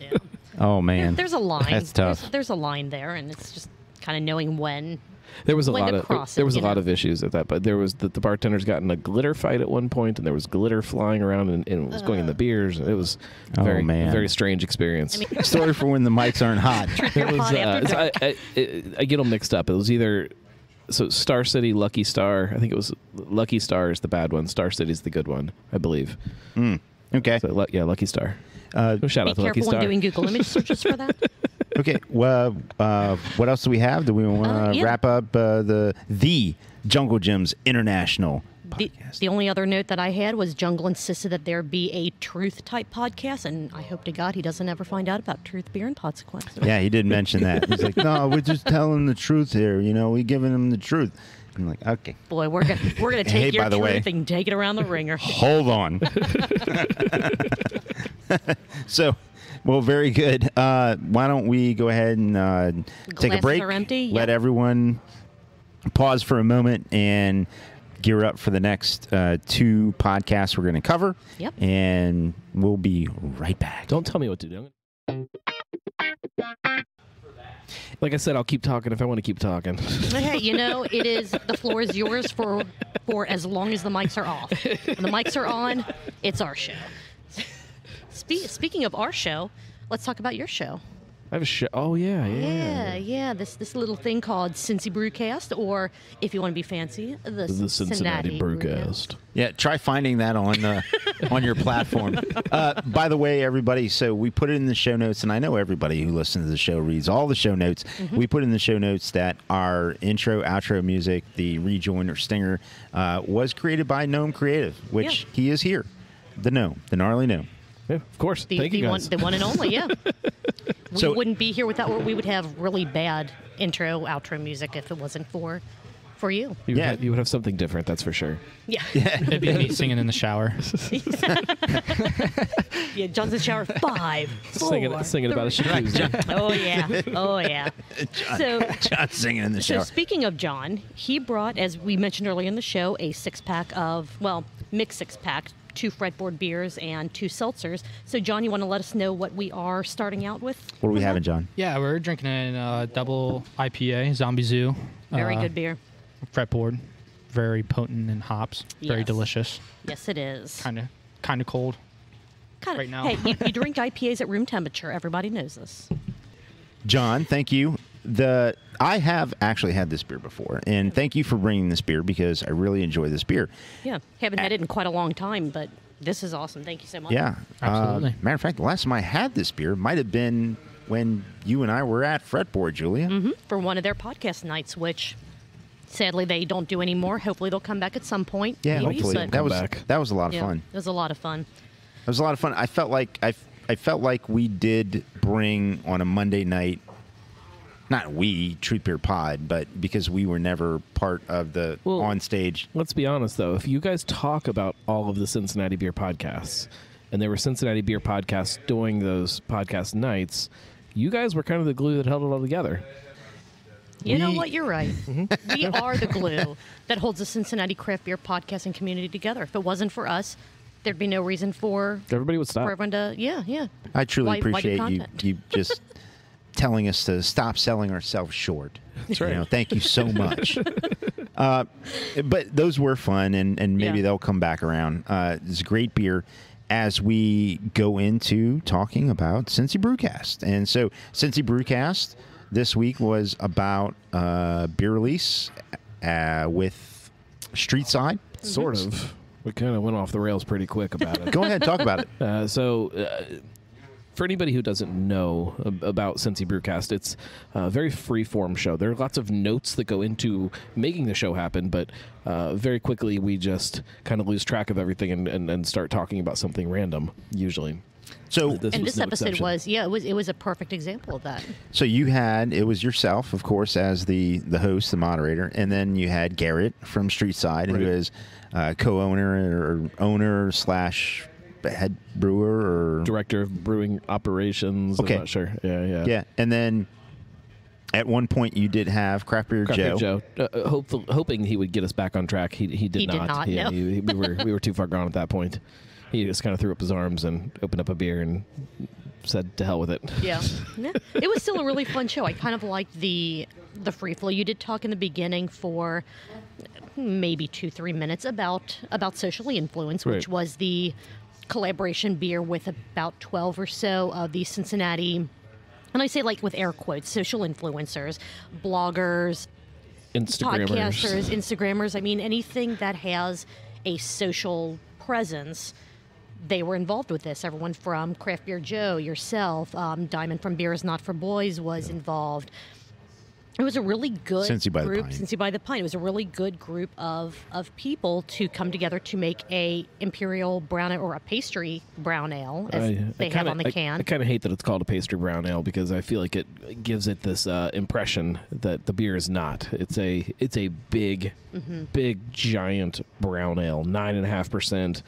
yeah. Oh man, There's a line. That's tough. There's, there's a line there, and it's just kind of knowing when. There was a lot of cross there was a you lot of issues at that, but there was the, the bartenders got in a glitter fight at one point, and there was glitter flying around and, and it was going in the beers. It was a Oh, very man. very strange experience. I mean, [LAUGHS] sorry for when the mics aren't hot. [LAUGHS] it was uh, I, I, I, I get them mixed up. It was either so Star City, Lucky Star. I think it was Lucky Star is the bad one. Star City is the good one, I believe. Okay. So yeah, Lucky Star. Uh, shout be out to Lucky careful when doing Google image searches for that. [LAUGHS] okay. Well, uh, what else do we have? Do we want to Uh, yeah. wrap up uh, the the Jungle Jim's International The, the only other note that I had was Jungle insisted that there be a truth type podcast, and I hope to God he doesn't ever find out about truth, beer, and consequence. yeah, he did mention that. He's like, no, we're just telling the truth here. You know, we're giving him the truth. I'm like, okay, Boy, we're gonna we're gonna [LAUGHS] take Hey, your by the truth way- and take it around the ringer. hold on. [LAUGHS] [LAUGHS] so, well, very good. Uh, why don't we go ahead and uh, take a break? are empty? Let Yep. everyone pause for a moment and gear up for the next uh, two podcasts we're going to cover. Yep. And we'll be right back. Don't tell me what to do. Like I said, I'll keep talking if I want to keep talking. But hey, you know, it [LAUGHS] is the floor is yours for for as long as the mics are off. When the mics are on, it's our show. Spe- speaking of our show, let's talk about your show. I have a show. Oh yeah, yeah. Yeah, yeah. This this little thing called Cincy Brewcast, or if you want to be fancy, the, The Cincinnati Brewcast. Yeah, try finding that on uh, [LAUGHS] on your platform. Uh, by the way, everybody, so we put it in the show notes, and I know everybody who listens to the show reads all the show notes. We put in the show notes that our intro, outro music, the rejoin or stinger, uh, was created by Gnome Creative, which Yeah. he is here, the gnome, the gnarly gnome. Yeah, of course. The, Thank the you one, the one and only, yeah. [LAUGHS] we So- wouldn't be here without. We would have really bad intro, outro music if it wasn't for for you. You would, Yeah. have, you would have something different, that's for sure. Yeah. [LAUGHS] It'd be me singing in the shower. [LAUGHS] Yeah, Johnson shower five. Singing, four, singing about a three. jacuzzi. Oh yeah. Oh yeah. So John singing in the shower. So speaking of John, he brought, as we mentioned earlier in the show, a six pack of well, mixed six pack, two fretboard beers and two seltzers. So John, you want to let us know what we are starting out with? what are we having, John? Yeah, we're drinking a uh, double IPA, Zombie Zoo. Very uh, good beer. Fretboard, very potent in hops, very Yes. delicious. Yes, it is. Kind of, kind of cold. Kind of. right now. Hey, you, you [LAUGHS] drink IPAs at room temperature. Everybody knows this. John, thank you. The I have actually had this beer before, and thank you for bringing this beer because I really enjoy this beer. Yeah, haven't had it in quite a long time, but this is awesome. Thank you so much. Yeah, Absolutely. Uh, matter of fact, the last time I had this beer might have been when you and I were at Fretboard, Julia. Mhm, For one of their podcast nights, which sadly they don't do anymore. Hopefully they'll come back at some point. Yeah, maybe, hopefully but- that was back. that was a lot of yeah, fun. It was a lot of fun. It was a lot of fun. I felt like I, I felt like we did bring on a Monday night, not we Truth Beer Pod, but because we were never part of the Well- on stage. Let's be honest, though. If you guys talk about all of the Cincinnati beer podcasts, and there were Cincinnati beer podcasts doing those podcast nights, you guys were kind of the glue that held it all together. You know what? You're right. [LAUGHS] Mm-hmm. we [LAUGHS] are the glue that holds the Cincinnati craft beer podcasting community together. If it wasn't for us, there'd be no reason for Everybody would stop. for everyone to. Yeah, yeah. I truly Why- why appreciate you you just [LAUGHS] telling us to stop selling ourselves short. That's right. You know, thank you so much. [LAUGHS] uh, but those were fun, and, and maybe Yeah. they'll come back around. Uh, it's a great beer as we go into talking about Cincy Brewcast. And so, Cincy Brewcast this week was about uh, beer release uh, with Streetside. Sort of. We kind of went off the rails pretty quick about it. Go ahead, and talk about it. [LAUGHS] Uh, so, uh, for anybody who doesn't know about Cincy Brewcast, it's a very free-form show. There are lots of notes that go into making the show happen, but uh, very quickly we just kind of lose track of everything and, and, and start talking about something random, usually. So, This and this no episode exception. was yeah, it was it was a perfect example of that. So you had it was yourself, of course, as the the host, the moderator, and then you had Garrett from Streetside Right. who is uh, co-owner or owner slash head brewer or Director of Brewing Operations. Okay. I'm not sure. Yeah, yeah. yeah, and then at one point you did have Craft Beer Craft Joe. Beer Joe, uh, uh, hopeful, hoping he would get us back on track. He, he did He did not. not, Yeah, no. he- he- we were we were too far gone at that point. He just kind of threw up his arms and opened up a beer and said, "To hell with it." Yeah. [LAUGHS] yeah. It was still a really fun show. I kind of liked the the free flow. You did talk in the beginning for maybe two, three minutes about about socially influence, which was the collaboration beer with about twelve or so of the Cincinnati and I say like with air quotes, social influencers, bloggers, Instagrammers. podcasters, Instagrammers. I mean, anything that has a social presence, they were involved with this. Everyone from Craft Beer Joe, yourself, um, Diamond from Beer is Not for Boys was involved. It was a really good Cincy by the group. Pine. Cincy by the Pine. It was a really good group of, of people to come together to make a imperial brown ale or a pastry brown ale, as I- they I have kinda- on the I- can. I, kind of hate that it's called a pastry brown ale because I feel like it gives it this uh, impression that the beer is not. It's a it's a big, Mm-hmm. big giant brown ale, nine and a half percent.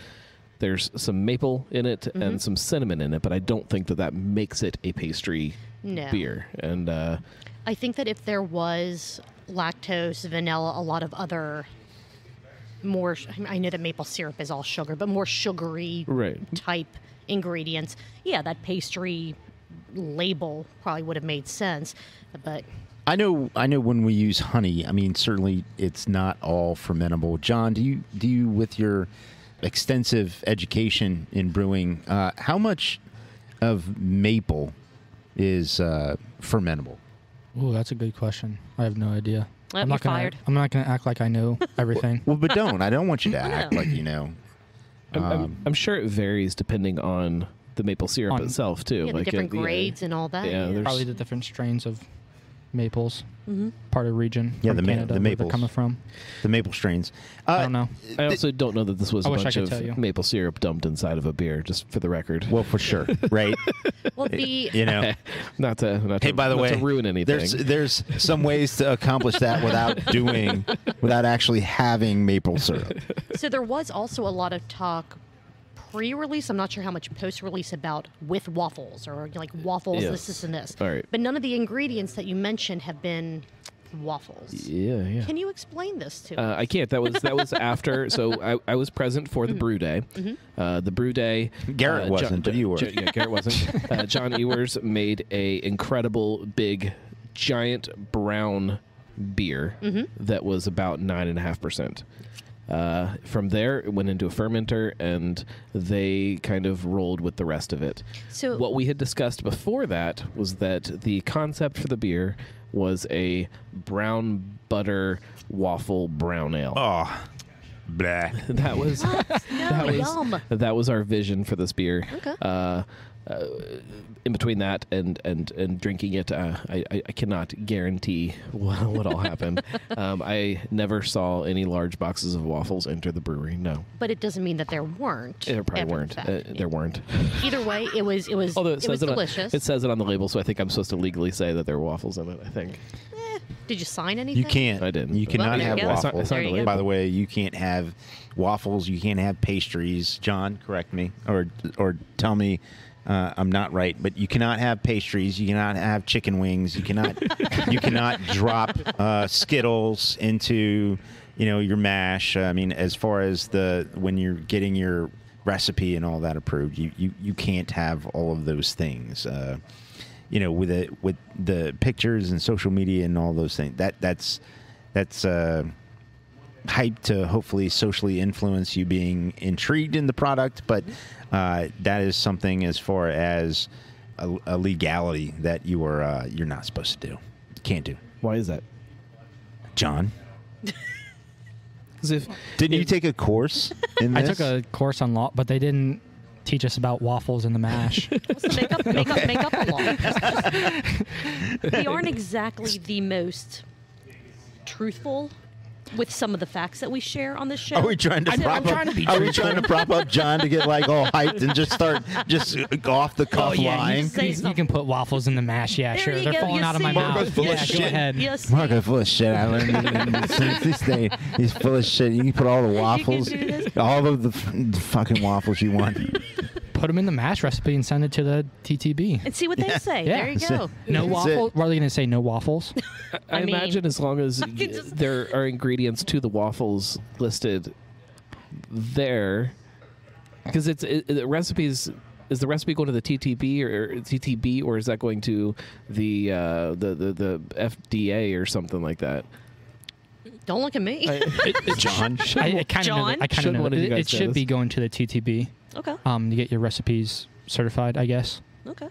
There's some maple in it Mm-hmm. and some cinnamon in it, but I don't think that that makes it a pastry No. beer. And uh, I think that if there was lactose, vanilla, a lot of other more, I know that maple syrup is all sugar, but more sugary Right. type ingredients, yeah, that pastry label probably would have made sense. But I know. I know when we use honey. I mean, certainly it's not all fermentable. John, do you do you with your extensive education in brewing, uh, how much of maple is uh, fermentable? Oh, that's a good question. I have no idea. Uh, I'm not gonna. fired. I'm not gonna act like I know [LAUGHS] everything. Well, but don't. I don't want you to [LAUGHS] act Yeah. like you know. I'm, I'm, Um, I'm sure it varies depending on the maple syrup On- itself too. yeah, like the different uh, yeah. grades and all that. Yeah, there's- Probably the different strains of maples, part of the region. Yeah, from the ma- Canada, the where maples. coming from. The maple strains. Uh, I don't know. I also don't know that this was I a bunch of maple syrup dumped inside of a beer, just for the record. Well, for sure, right? [LAUGHS] Well, the [LAUGHS] you know. [LAUGHS] not to not Hey, to, by the not way, to ruin anything. There's there's some ways to accomplish that without doing, without actually having maple syrup. so there was also a lot of talk pre-release. I'm not sure how much post-release about with waffles or like waffles, Yes. this, this, and this. All right. But none of the ingredients that you mentioned have been waffles. yeah, yeah. Can you explain this to Uh, us? I can't. That was that was [LAUGHS] after. So I, I was present for the brew day. Uh, the brew day. Garrett uh, wasn't, but you were. yeah, Garrett wasn't. [LAUGHS] Uh, John Ewers made a incredible big, giant brown beer that was about nine and a half percent. Uh, from there, it went into a fermenter, and they kind of rolled with the rest of it. So- what we had discussed before that was that the concept for the beer was a brown butter waffle brown ale. Oh, blah. [LAUGHS] That was no, that was yum. that was our vision for this beer. Okay. Uh, uh, in between that and and and drinking it, uh, I, I I cannot guarantee [LAUGHS] what what all happened. [LAUGHS] um, I never saw any large boxes of waffles enter the brewery. No, But it doesn't mean that there weren't. there probably weren't. fact. Uh, Yeah. There weren't. [LAUGHS] Either way, it was it was Although it, it, says was it, on, delicious. it says it on the label, so I think I'm supposed to legally say that there were waffles in it. I think. Did you sign anything? You can't. I didn't. You cannot there have you go. I saw- I waffles. saw the There you go. By the way, you can't have waffles. You can't have pastries. John, correct me, or or tell me uh, I'm not right. But you cannot have pastries. You cannot have chicken wings. You cannot. you cannot [LAUGHS] drop uh, Skittles into you know your mash. I mean, as far as the when you're getting your recipe and all that approved, you you, you can't have all of those things. Uh, you know, with it with the pictures and social media and all those things. That that's that's uh, hype to hopefully socially influence you being intrigued in the product, but uh, that is something as far as a, a legality that you are uh, you're not supposed to do. Can't do. Why is that? John, 'Cause if didn't you take a course in [LAUGHS] I took a course on law, but they didn't teach us about waffles in the mash. So make up, make up, make up a law. we aren't exactly the most truthful with some of the facts that we share on this show. Are we trying to So prop I'm trying up? to be are we trying to prop up John to get like all hyped and just start just off the cuff oh, you, lying? Say you, something. can put waffles in the mash. Yeah, There sure. They're go, falling you out of my see? mouth. Marco's full of yeah, shit. go ahead. Yes. Marco's full of shit. I learned it since this [LAUGHS] day. He's full of shit. You can put all the waffles, all of the, f- the fucking waffles you want. [LAUGHS] Put them in the mash recipe and send it to the TTB. And see what they say. Yeah. There you go. [LAUGHS] No That's waffle. What are they going to say? No waffles? [LAUGHS] I, I mean- imagine as long as [LAUGHS] y- just- there are ingredients to the waffles listed there, because it's it, the recipes. Is the recipe going to the TTB or, or TTB, or is that going to the uh, the, the the FDA or something like that? Don't look at me. [LAUGHS] John, I, I kind of know. John? that- I kind of know. that. It, it should this? be going to the TTB okay. um, to get your recipes certified, I guess. Okay.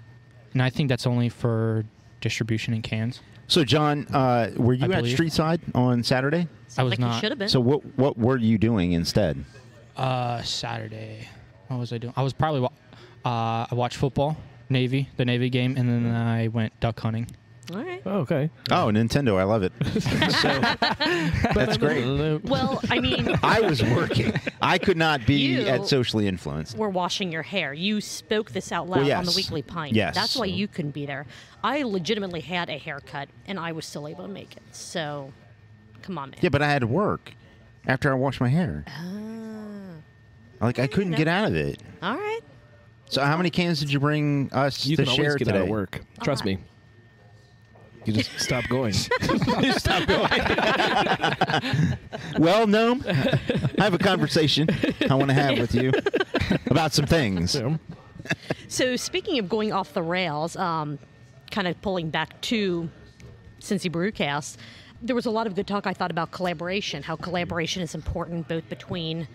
And I think that's only for distribution in cans. so John, uh, were you I at believe. Streetside on Saturday? Sounds was like not. you should have been. So what what were you doing instead? Uh, Saturday. What was I doing? I was probably. Wa- uh, I watched football, Navy, the Navy game, and then I went duck hunting. All right. Oh, okay, Oh, Nintendo, I love it. [LAUGHS] so, [LAUGHS] that's great. Well, I mean, [LAUGHS] I was working. I could not be You- at socially influenced. we're washing your hair. You spoke this out loud Well, on the yes. weekly pint. Yes. That's why you couldn't be there. I legitimately had a haircut and I was still able to make it. So, come on, man. Yeah, but I had to work after I washed my hair. Ah. Like I couldn't know. get out of it. All right. So how many cans did you bring us you to can share always get today? out of work. Trust right. me. You just stop going. [LAUGHS] Stop going. well, Gnome, I have a conversation I want to have with you about some things. Yeah. So, speaking of going off the rails, um, kind of pulling back to Cincy Brewcast, there was a lot of good talk, I thought, about collaboration, how collaboration is important both between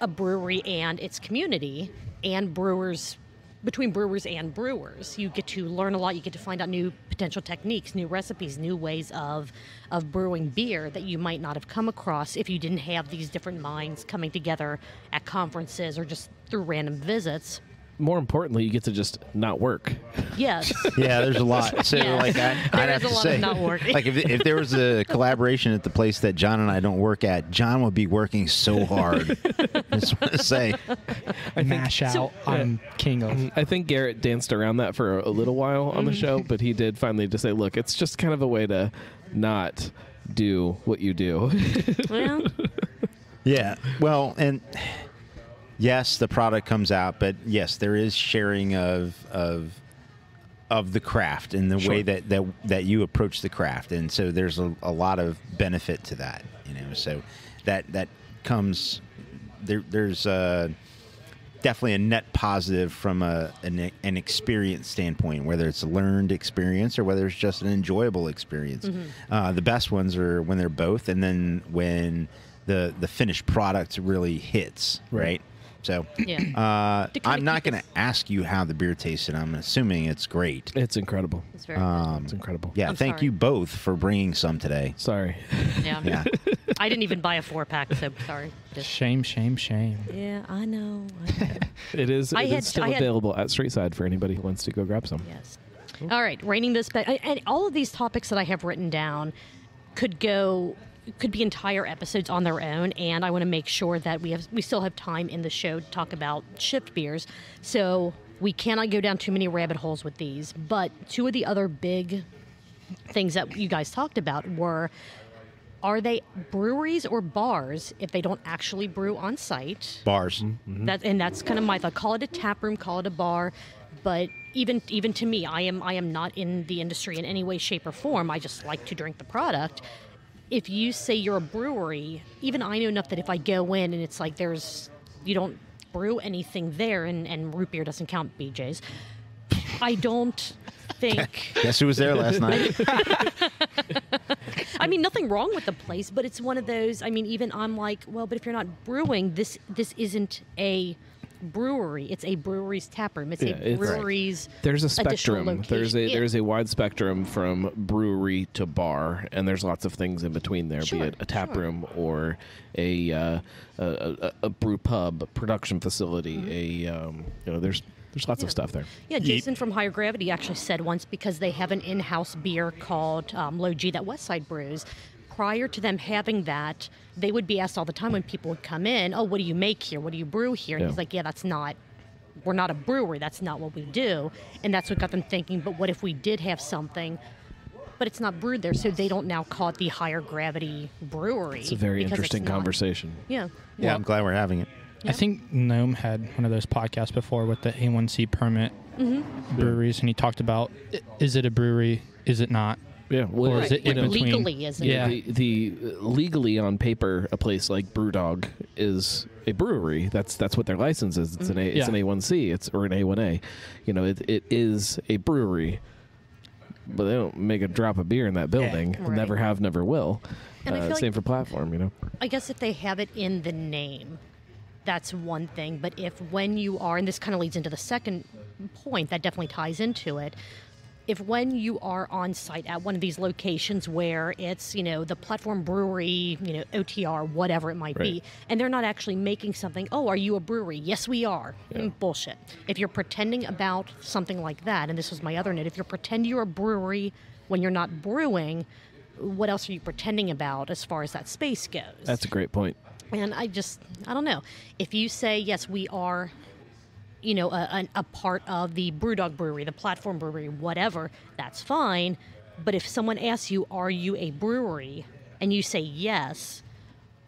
a brewery and its community and brewers between brewers and brewers. You get to learn a lot. You get to find out new potential techniques new recipes new ways of of brewing beer that you might not have come across if you didn't have these different minds coming together at conferences or just through random visits more importantly, you get to just not work. Yes. [LAUGHS] Yeah, there's a lot. So Yeah. like I, There I'd is have a to lot of say, not working. like if if there was a collaboration at the place that John and I don't work at, John would be working so hard. [LAUGHS] I just want to say, I Mash out. I'm king of. I think Garrett danced around that for a little while on the mm. show, but he did finally just say, "Look, it's just kind of a way to not do what you do." well, [LAUGHS] yeah. Well, and yes, the product comes out, but yes, there is sharing of of of the craft and the Sure. way that, that that you approach the craft, and so there's a, a lot of benefit to that. You know, so that that comes there. There's uh, definitely a net positive from a an, an experience standpoint, whether it's a learned experience or whether it's just an enjoyable experience. Uh, the best ones are when they're both, and then when the the finished product really hits, right? Right. So, Yeah. uh, I'm not going to ask you how the beer tasted. I'm assuming it's great. it's incredible. it's very Um, It's incredible. yeah, I'm thank sorry. you both for bringing some today. Sorry. Yeah. [LAUGHS] Yeah. I didn't even buy a four pack, so sorry. Just, Shame, shame, shame. yeah, I know. I know. [LAUGHS] It is, I it is had- still I had- available at Streetside for anybody who wants to go grab some. Yes. All right, rating this back, and all of these topics that I have written down could go could be entire episodes on their own, and I want to make sure that we have we still have time in the show to talk about shift beers. So we cannot go down too many rabbit holes with these. But two of the other big things that you guys talked about were are they breweries or bars if they don't actually brew on site? Bars. Mm-hmm. Mm-hmm. That and that's kind of my thought. Call it a tap room, call it a bar, but even even to me, I am I am not in the industry in any way, shape, or form. I just like to drink the product. If you say you're a brewery, even I know enough that if I go in and it's like there's you don't brew anything there, and and root beer doesn't count BJ's. I don't think. [LAUGHS] Guess who was there last [LAUGHS] night? I mean, nothing wrong with the place, but it's one of those. I mean, even I'm like, well, but if you're not brewing, this this isn't a brewery. It's a brewery's taproom. It's Yeah, a it's- brewery's. There's a spectrum. There's a. Yeah. there's a wide spectrum from brewery to bar, and there's lots of things in between there, Sure, be it a taproom sure. or a, uh, a, a a brew pub, a production facility. A um, you know, there's there's lots of Mm-hmm. Stuff there. Yeah, Jason from Higher Gravity actually said once because they have an in-house beer called um, Low G that Westside brews. Prior to them having that, they would be asked all the time when people would come in, "Oh, what do you make here? What do you brew here?" And Yeah. he's like, "Yeah, that's not. We're not a brewery. That's not what we do." And that's what got them thinking. But what if we did have something? But it's not brewed there, so they don't now call it the Higher Gravity Brewery. It's a very because interesting not. conversation. Yeah. yeah, I'm glad we're having it. Yeah. I think Gnome had one of those podcasts before with the A1C permit Mm-hmm. breweries, and he talked about is it a brewery? Is it not? Yeah, well, Or is it in Like between? legally, is it? Yeah. The, the legally on paper, a place like BrewDog is a brewery. That's that's what their license is. It's an A, it's Yeah. an A1C. It's or an A1A. You know, it, it is a brewery, but they don't make a drop of beer in that building. Right. Never have, never will. And I Uh, feel like- same for platform. You know, I guess if they have it in the name, that's one thing. But if when you are, and this kind of leads into the second point that definitely ties into it, if when you are on site at one of these locations where it's, you know, the platform brewery, you know, OTR, whatever it might be, and they're not actually making something, oh, are you a brewery? Yes, we are. Mm, bullshit. If you're pretending about something like that, and this was my other note, if you're pretending you're a brewery when you're not brewing, what else are you pretending about as far as that space goes? that's a great. And I just, I don't know. If you say, yes, we are, you know, a, a, a part of the Brewdog Brewery, the platform brewery, whatever, that's fine. But if someone asks you, are you a brewery? And you say yes,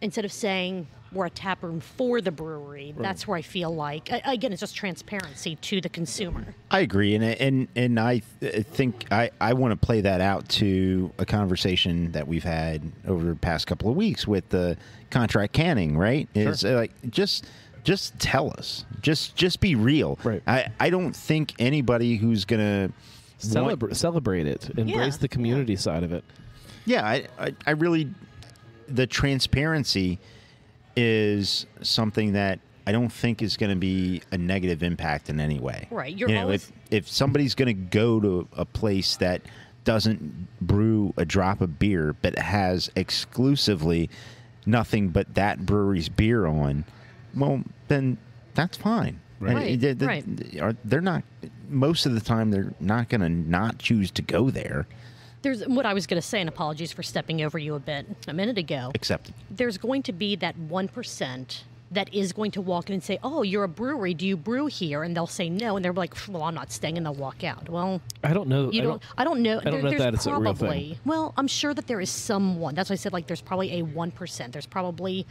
instead of saying we're a tap room for the brewery, that's where I feel like, again, it's just transparency to the consumer. I agree, and and and I think I I want to play that out to a conversation that we've had over the past couple of weeks with the contract canning. Right? Is uh, like just just tell us, just just be real. Right. I I don't think anybody who's gonna want- Celebrate, celebrate it. Embrace Yeah, the community side of it. yeah, I, I, I really, the transparency is something that I don't think is going to be a negative impact in any way. Right, you're You know, always- if, if somebody's going to go to a place that doesn't brew a drop of beer, but has exclusively nothing but that brewery's beer on, well, then that's fine. And Right, they- they- right. are- They're not. Most of the time, they're not going to not choose to go there. There's what I was going to say, and apologies for stepping over you a bit a minute ago. Except There's going to be that 1% that is going to walk in and say, Oh, you're a brewery. Do you brew here? And they'll say no. And they're like, Well, I'm not staying. And they'll walk out. Well, I don't know. you I don't, I don't know. I don't There- know that there's that is a real thing. Well, I'm sure that there is someone. That's why I said, like, there's probably a 1%. There's probably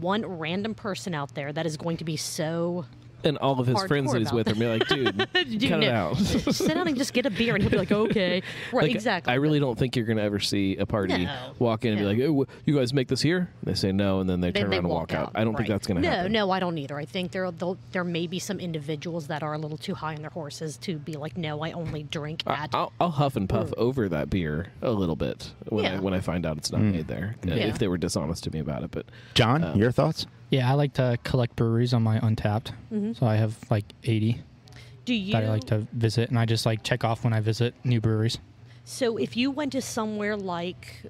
one random person out there that is going to be so And all of his hardcore friends that he's about with are be like, dude, [LAUGHS] Dude, cut it no. out. [LAUGHS] sit down and just get a beer, and he'll be like, okay, [LAUGHS] right, Like, exactly. I really don't think you're going to ever see a party No. walk in and No. be like, oh, wh- you guys make this here? They say no, and then they They- turn they around and walk out. I don't think right. that's going to no, happen. No, no, I don't either. I think there there'll- there may be some individuals that are a little too high on their horses to be like, no, I only drink I- at. I'll, I'll huff and puff over that beer a little bit when I Yeah. when I find out it's not made there. uh, Yeah. If they were dishonest to me about it, but John, Um, your thoughts? Yeah, I like to collect breweries on my Untappd. Mm-hmm. So I have like 80 Do you? that I like to visit, and I just like check off when I visit new breweries. So if you went to somewhere like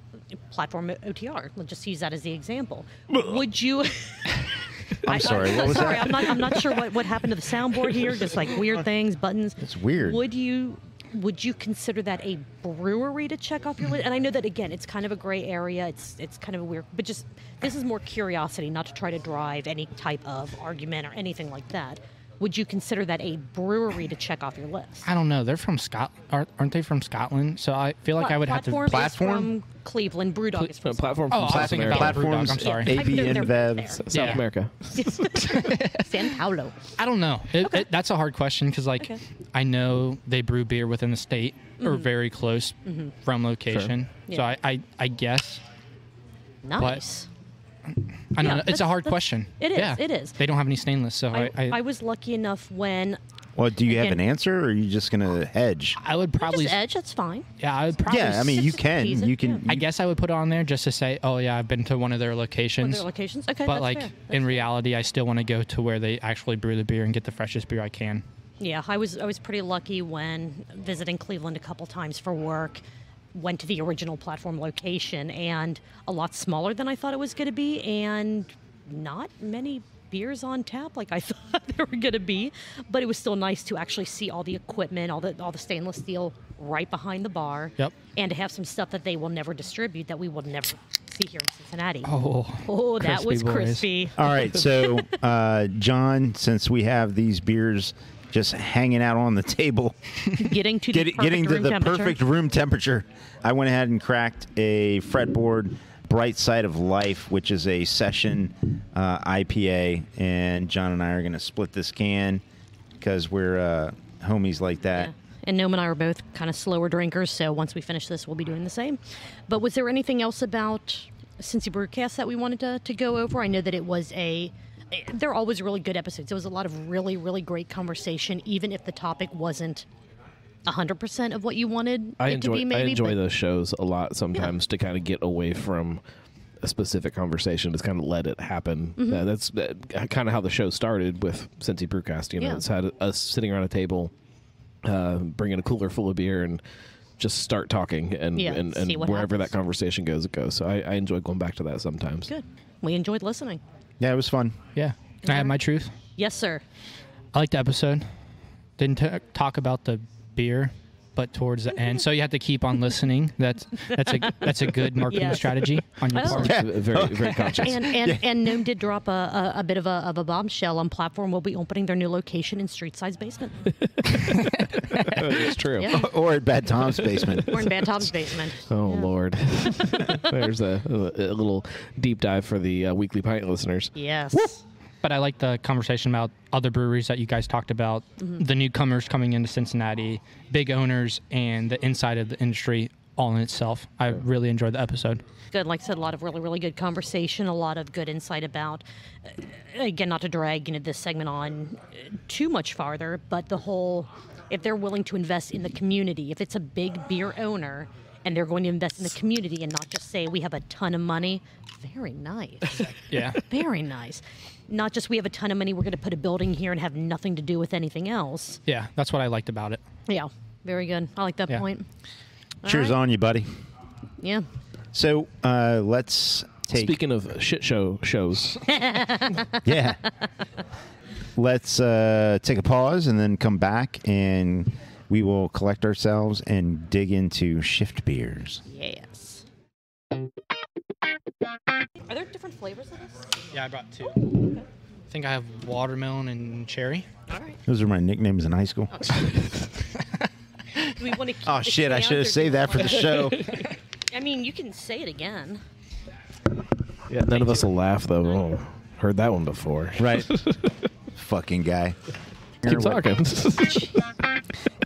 Platform OTR, let's just use that as the example, would you? [LAUGHS] I'm sorry. What was sorry, that? I'm not. I'm not sure what, what happened to the soundboard here. Just like weird things, buttons. It's weird. Would you? Would you consider that a brewery to check off your list? And I know that again, it's kind of a gray area. It's it's kind of a weird, but just this is more curiosity, not to try to drive any type of argument or anything like that. Would you consider that a brewery to check off your list? I don't know. They're from Scot, aren't aren't they from Scotland? So I feel like I would have to. Platform is Platform? from Cleveland. Brewdog is uh, from platform Oh, from I was South America. about- Platforms, I'm sorry. Yeah, AB they're- they're InBev. South Yeah. America. [LAUGHS] [LAUGHS] San Paulo. I don't know. It, it, that's a hard question because, like, Okay. I know they brew beer within the state or very close from location. Yeah. So I, I, I guess Nice. I don't Yeah, know. It's a hard question. it is, Yeah. it is. They don't have any stainless, so I, I, I, I was lucky enough when Well, do you have an answer, or are you just going to hedge? I would probably. just edge. That's fine. Yeah, I would probably. Yeah, I mean, you can. tease it, You can. yeah. I guess I would put it on there just to say, oh yeah, I've been to one of their With locations. their locations. Okay, but that's like fair. in reality, I still want to go to where they actually brew the beer and get the freshest beer I can. Yeah, I was I was pretty lucky when visiting Cleveland a couple times for work. Went to the original platform location and a lot smaller than I thought it was going to be, and not many beers on tap like I [LAUGHS] thought they were going to be. But it was still nice to actually see all the equipment, all the all the stainless steel right behind the bar. Yep. And to have some stuff that they will never distribute that we will never see here in Cincinnati. Oh, Oh, that was boys. crispy. All right, so [LAUGHS] uh, John, since we have these beers just hanging out on the [LAUGHS] table, Getting to the perfect getting to room the temperature. perfect room temperature, I went ahead and cracked a fretboard Bright Side of Life, which is a session uh, IPA, and John and I are going to split this can because we're uh, homies like that. Yeah. And Gnome and I are both kind of slower drinkers, so once we finish this, we'll be doing the same. But was there anything else about Cincy Brewcast that we wanted to, to go over? I know that it was a. They're always really good episodes. It was a lot of really, really great conversation, even if the topic wasn't 100% of what you wanted I it enjoy to be, maybe. I enjoy but- those shows a lot sometimes to kind of get away from a specific conversation, just kind of let it happen. Mm-hmm. Uh, that's uh, kind of how the show started with Cincy Brewcast. You know, Yeah. it's had us sitting around a table, uh, bringing a cooler full of beer and just start talking, and Yeah, and, and wherever happens. that conversation goes, it goes. So I, I enjoy going back to that sometimes. Good. We enjoyed listening. Yeah, it was fun. yeah. Can I have my truth? Yes, sir. I liked the episode. Didn't t- talk about the beer, but towards the end, so you have to keep on [LAUGHS] listening. That's that's a that's a good marketing Yes. strategy on your Oh. part. Yeah. Very very conscious. And and, and Gnome did drop a, a, a bit of a, of a bombshell on platform. We'll be opening their new location in Streetside's basement. [LAUGHS] it's true. Yeah. [LAUGHS] or at Bad Tom's basement. We're in Bad Tom's basement. Oh Yeah. Lord! There's a, a little deep dive for the uh, weekly pint listeners. Yes. But I like the conversation about other breweries that you guys talked about, Mm-hmm. the newcomers coming into Cincinnati, big owners, and the inside of the industry all in itself. I really enjoyed the episode. good. Like I said, a lot of really, really good conversation, a lot of good insight about, uh, again, not to drag you know this segment on uh, too much farther, but the whole, if they're willing to invest in the community, if it's a big beer owner and they're going to invest in the community and not just say we have a ton of money, very nice, [LAUGHS] Yeah. very nice. Not just we have a ton of money, we're going to put a building here and have nothing to do with anything else. yeah, that's what I liked about it. Yeah, very good. I like that Yeah. point. All Cheers right. on you, buddy. Yeah. So uh, let's take. Speaking of shit show shows, [LAUGHS] yeah. let's uh, take a pause and then come back and we will collect ourselves and dig into shift beers. Yes. Are there different flavors of this? Yeah, I brought two. Oh, I think I have watermelon and cherry. All right. Those are my nicknames in high school. Do we want to? Oh shit! [LAUGHS] Oh, I should have saved that for the show. [LAUGHS] I mean, you can say it again. Yeah, none of us will laugh though. Oh, heard that one before. right. [LAUGHS] Fucking guy. Keep talking. [LAUGHS]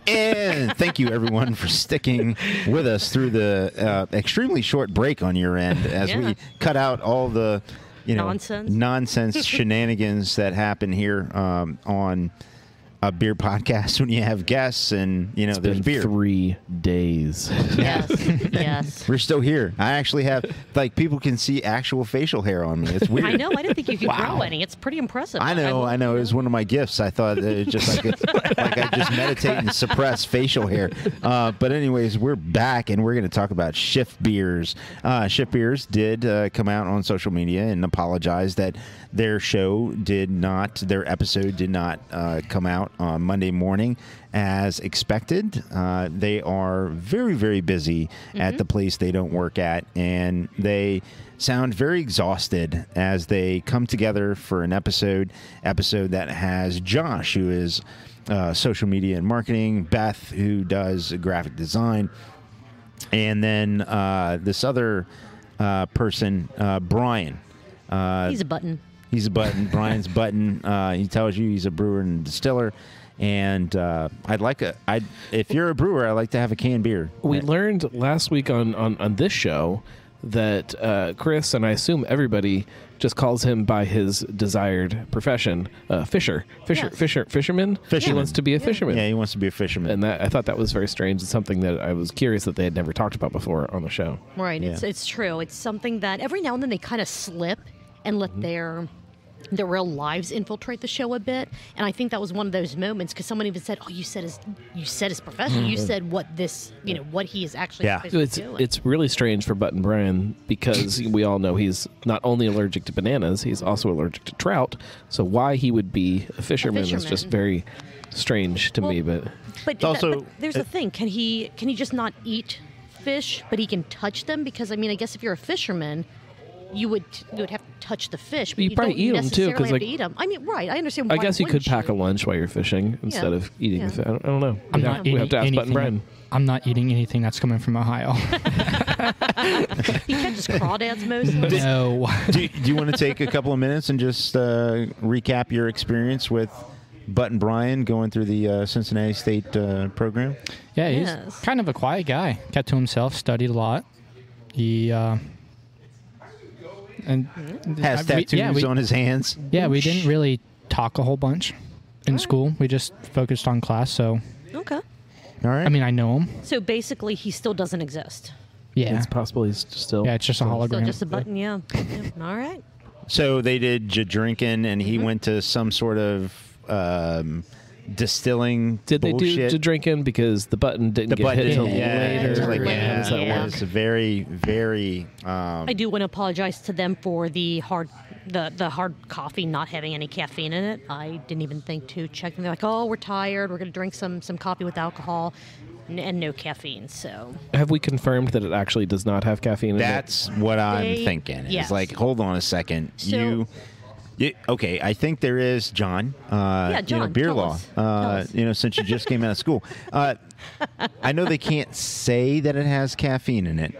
And thank you everyone for sticking with us through the uh, extremely short break on your end as Yeah. we cut out all the you know Nonsense. nonsense [LAUGHS] shenanigans that happen here um, on a beer podcast when you have guests and you know It's there's been beer. three days. [LAUGHS] Yes. yes. [LAUGHS] We're still here. I actually have like people can see actual facial hair on me. It's weird. I know. I didn't think you could Wow. grow any. It's pretty impressive. I know, love I know. It was one of my gifts. I thought that it just like like I just meditate and suppress facial hair. Uh, but anyways, we're back and we're going to talk about Shift Beers. Uh, Shift Beers did uh, come out on social media and apologize that their show did not, their episode did not uh, come out on Monday morning as expected. Uh, they are very, very busy at the place they don't work at, and they sound very exhausted as they come together for an episode episode that has Josh who is uh, social media and marketing Beth who does graphic design and then uh, this other uh, person uh, Brian uh, He's a button. He's a button. Brian's button. Uh, he tells you he's a brewer and distiller. And uh, I'd like a. I if you're a brewer, I'd like to have a canned beer. We learned last week on, on, on this show that uh, Chris and I assume everybody just calls him by his desired profession, uh, fisher, fisher, Yes. fisher, fisherman. He wants to be a fisherman. Yeah, he wants to be a fisherman. and that I thought that was very strange. It's something that I was curious that they had never talked about before on the show. Right. It's it's true. It's something that every now and then they kind of slip and let their their real lives infiltrate the show a bit. And I think that was one of those moments because someone even said, "Oh, you said his you said his profession. You said what this you know what he is actually Yeah. supposed It's doing." it's really strange for Button Brian because [COUGHS] we all know he's not only allergic to bananas, he's also allergic to trout. So why he would be a fisherman, is just very strange to me. Well, But But, also- but there's uh, a thing. Can he can he just not eat fish, but he can touch them? Because I mean, I guess if you're a fisherman, you would you would have to touch the fish. But You you, probably don't eat 'em, too, necessarily 'cause, have like- eat them. I mean, right? I understand. I guess you could wouldn't pack a lunch while you're fishing instead of eating. Yeah. The fi- I, don't, I don't know. I'm we not have, we eating have to ask Button anything. Brian. I'm not eating anything that's coming from Ohio. [LAUGHS] He catches crawdads mostly. no. do, [LAUGHS] do you want to take a couple of minutes and just uh, recap your experience with Button Brian going through the uh, Cincinnati State uh, program? Yeah, he's Yes. kind of a quiet guy. Kept to himself, studied a lot. He uh, and Has I- we- tattoos yeah, we, on his hands. Yeah, we didn't really talk a whole bunch in Alright. school. We just focused on class. So Okay. All right. I mean, I know him. So basically, he still doesn't exist. Yeah, It's possible he's still. yeah, it's just a Still hologram. just a button. Yeah. Yeah. All right. So they did j- drinking, and he went to some sort of um, distilling. Did they do bullshit. to drinking because the button didn't the get button? hit until didn't- yeah, later? it's like, Later. yeah, that Yeah. work? it's very, very. Um, I do want to apologize to them for the hard, the the hard coffee not having any caffeine in it. I didn't even think to check. them. They're like, "Oh, we're tired. We're going to drink some some coffee with alcohol, n- and no caffeine." So Have we confirmed that it actually does not have caffeine in it? That's what I'm They- thinking. It's like, hold on a second. So- you, you, okay? I think there is John. Uh, Yeah, You know, beer tell law. us. Tell Uh, us. you know, since you just came out of school, [LAUGHS] uh, I know they can't say that it has caffeine in it.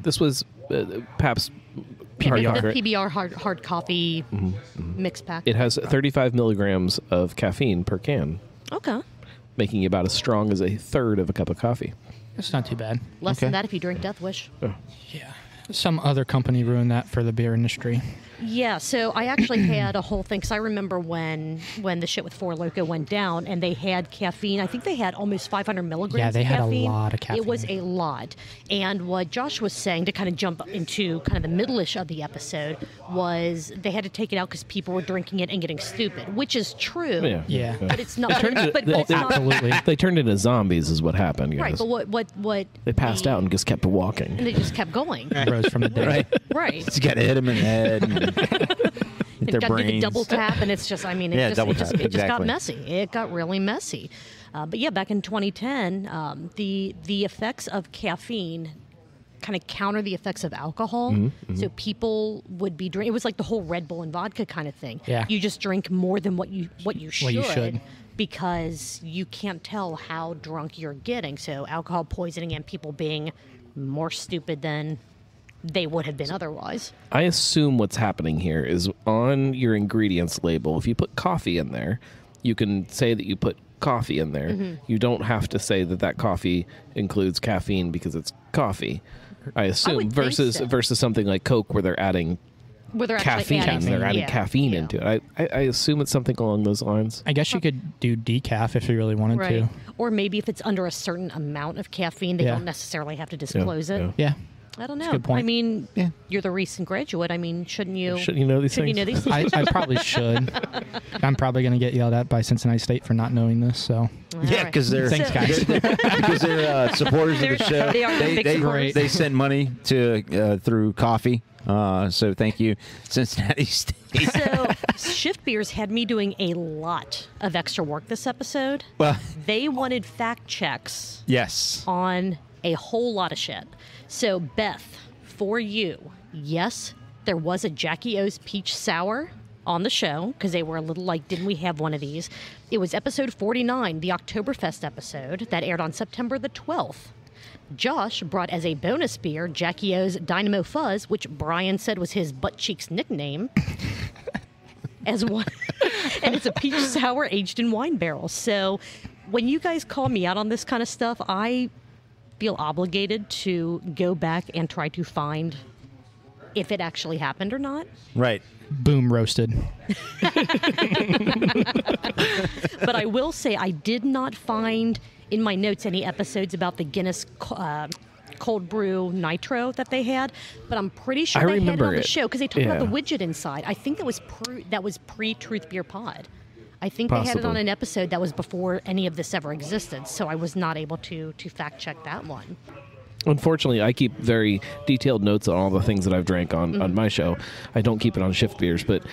This was uh, Pabst hard the? PBR hard hard coffee Mm-hmm, mix pack. It has 35 milligrams of caffeine per can, okay, making it about as strong as a third of a cup of coffee. That's not too bad. less Okay. than that if you drink Death Wish. Yeah, some other company ruined that for the beer industry. Yeah, so I actually [CLEARS THROAT] had a whole thing because I remember when when the shit with Four Loco went down and they had caffeine. I think they had almost 500 milligrams. Yeah, they of had a lot of caffeine. It was a lot. And what Josh was saying to kind of jump into kind of the middle-ish of the episode was they had to take it out because people were drinking it and getting stupid, which is true. Yeah. Yeah. But it's not. turned [LAUGHS] it- but, they- it's they- not Absolutely. They turned into zombies, is what happened, guys. right. But what what what they passed out and just kept walking. and they just kept going. Rose from the dead. Right. Right. He's got to hit him in the head. and- [LAUGHS] Their got to the brains. double tap, and it's just, I mean, it, Yeah, just, double it, just, tap, it just got messy. It got really messy. Uh, but yeah, back in 2010, um, the the effects of caffeine kind of counter the effects of alcohol. Mm-hmm, So people would be drink. It was like the whole Red Bull and vodka kind of thing. Yeah. You just drink more than what you what you should. What you should. Because you can't tell how drunk you're getting. So alcohol poisoning and people being more stupid than they would have been otherwise. I assume what's happening here is on your ingredients label, if you put coffee in there, you can say that you put coffee in there. Mm-hmm. You don't have to say that that coffee includes caffeine because it's coffee. I assume think versus so. versus something like Coke where they're adding Where they're caffeine, adding, they're adding yeah, caffeine yeah. into it. I, I, I assume it's something along those lines. I guess you could do decaf if you really wanted Right. to. Or maybe if it's under a certain amount of caffeine, they Yeah. don't necessarily have to disclose it. yeah. Yeah. I don't know. good point. I mean, Yeah. you're the recent graduate. I mean, shouldn't you? Shouldn't you know these shouldn't you things? know these things? [LAUGHS] I, I probably [LAUGHS] should. I'm probably going to get yelled at by Cincinnati State for not knowing this. So All Yeah, right. because they're Thanks, guys. [LAUGHS] because they're uh, supporters of the show. they are they, they, supporters. they send money to uh, through coffee. Uh, so thank you, Cincinnati State. So, Shift Beers had me doing a lot of extra work this episode. well, They wanted fact checks yes. on a whole lot of shit. So, Beth, for you, yes, there was a Jackie O's peach sour on the show because they were a little like, didn't we have one of these? It was episode 49, the Oktoberfest episode that aired on September the 12th. Josh brought as a bonus beer Jackie O's Dynamo Fuzz, which Brian said was his butt cheeks nickname. [LAUGHS] as one, [LAUGHS] and it's a peach sour aged in wine barrels. So, when you guys call me out on this kind of stuff, I feel obligated to go back and try to find if it actually happened or not. Right. boom, roasted. [LAUGHS] But I will say I did not find in my notes any episodes about the Guinness uh, cold brew nitro that they had. But I'm pretty sure I they had it remember on the it. show because they talked about the widget inside. I think that was pre that was pre Truth Beer Pod. I think they had it on an episode that was before any of this ever existed, so I was not able to to fact check that one. Unfortunately, I keep very detailed notes on all the things that I've drank on, Mm-hmm. on my show. I don't keep it on shift beers, but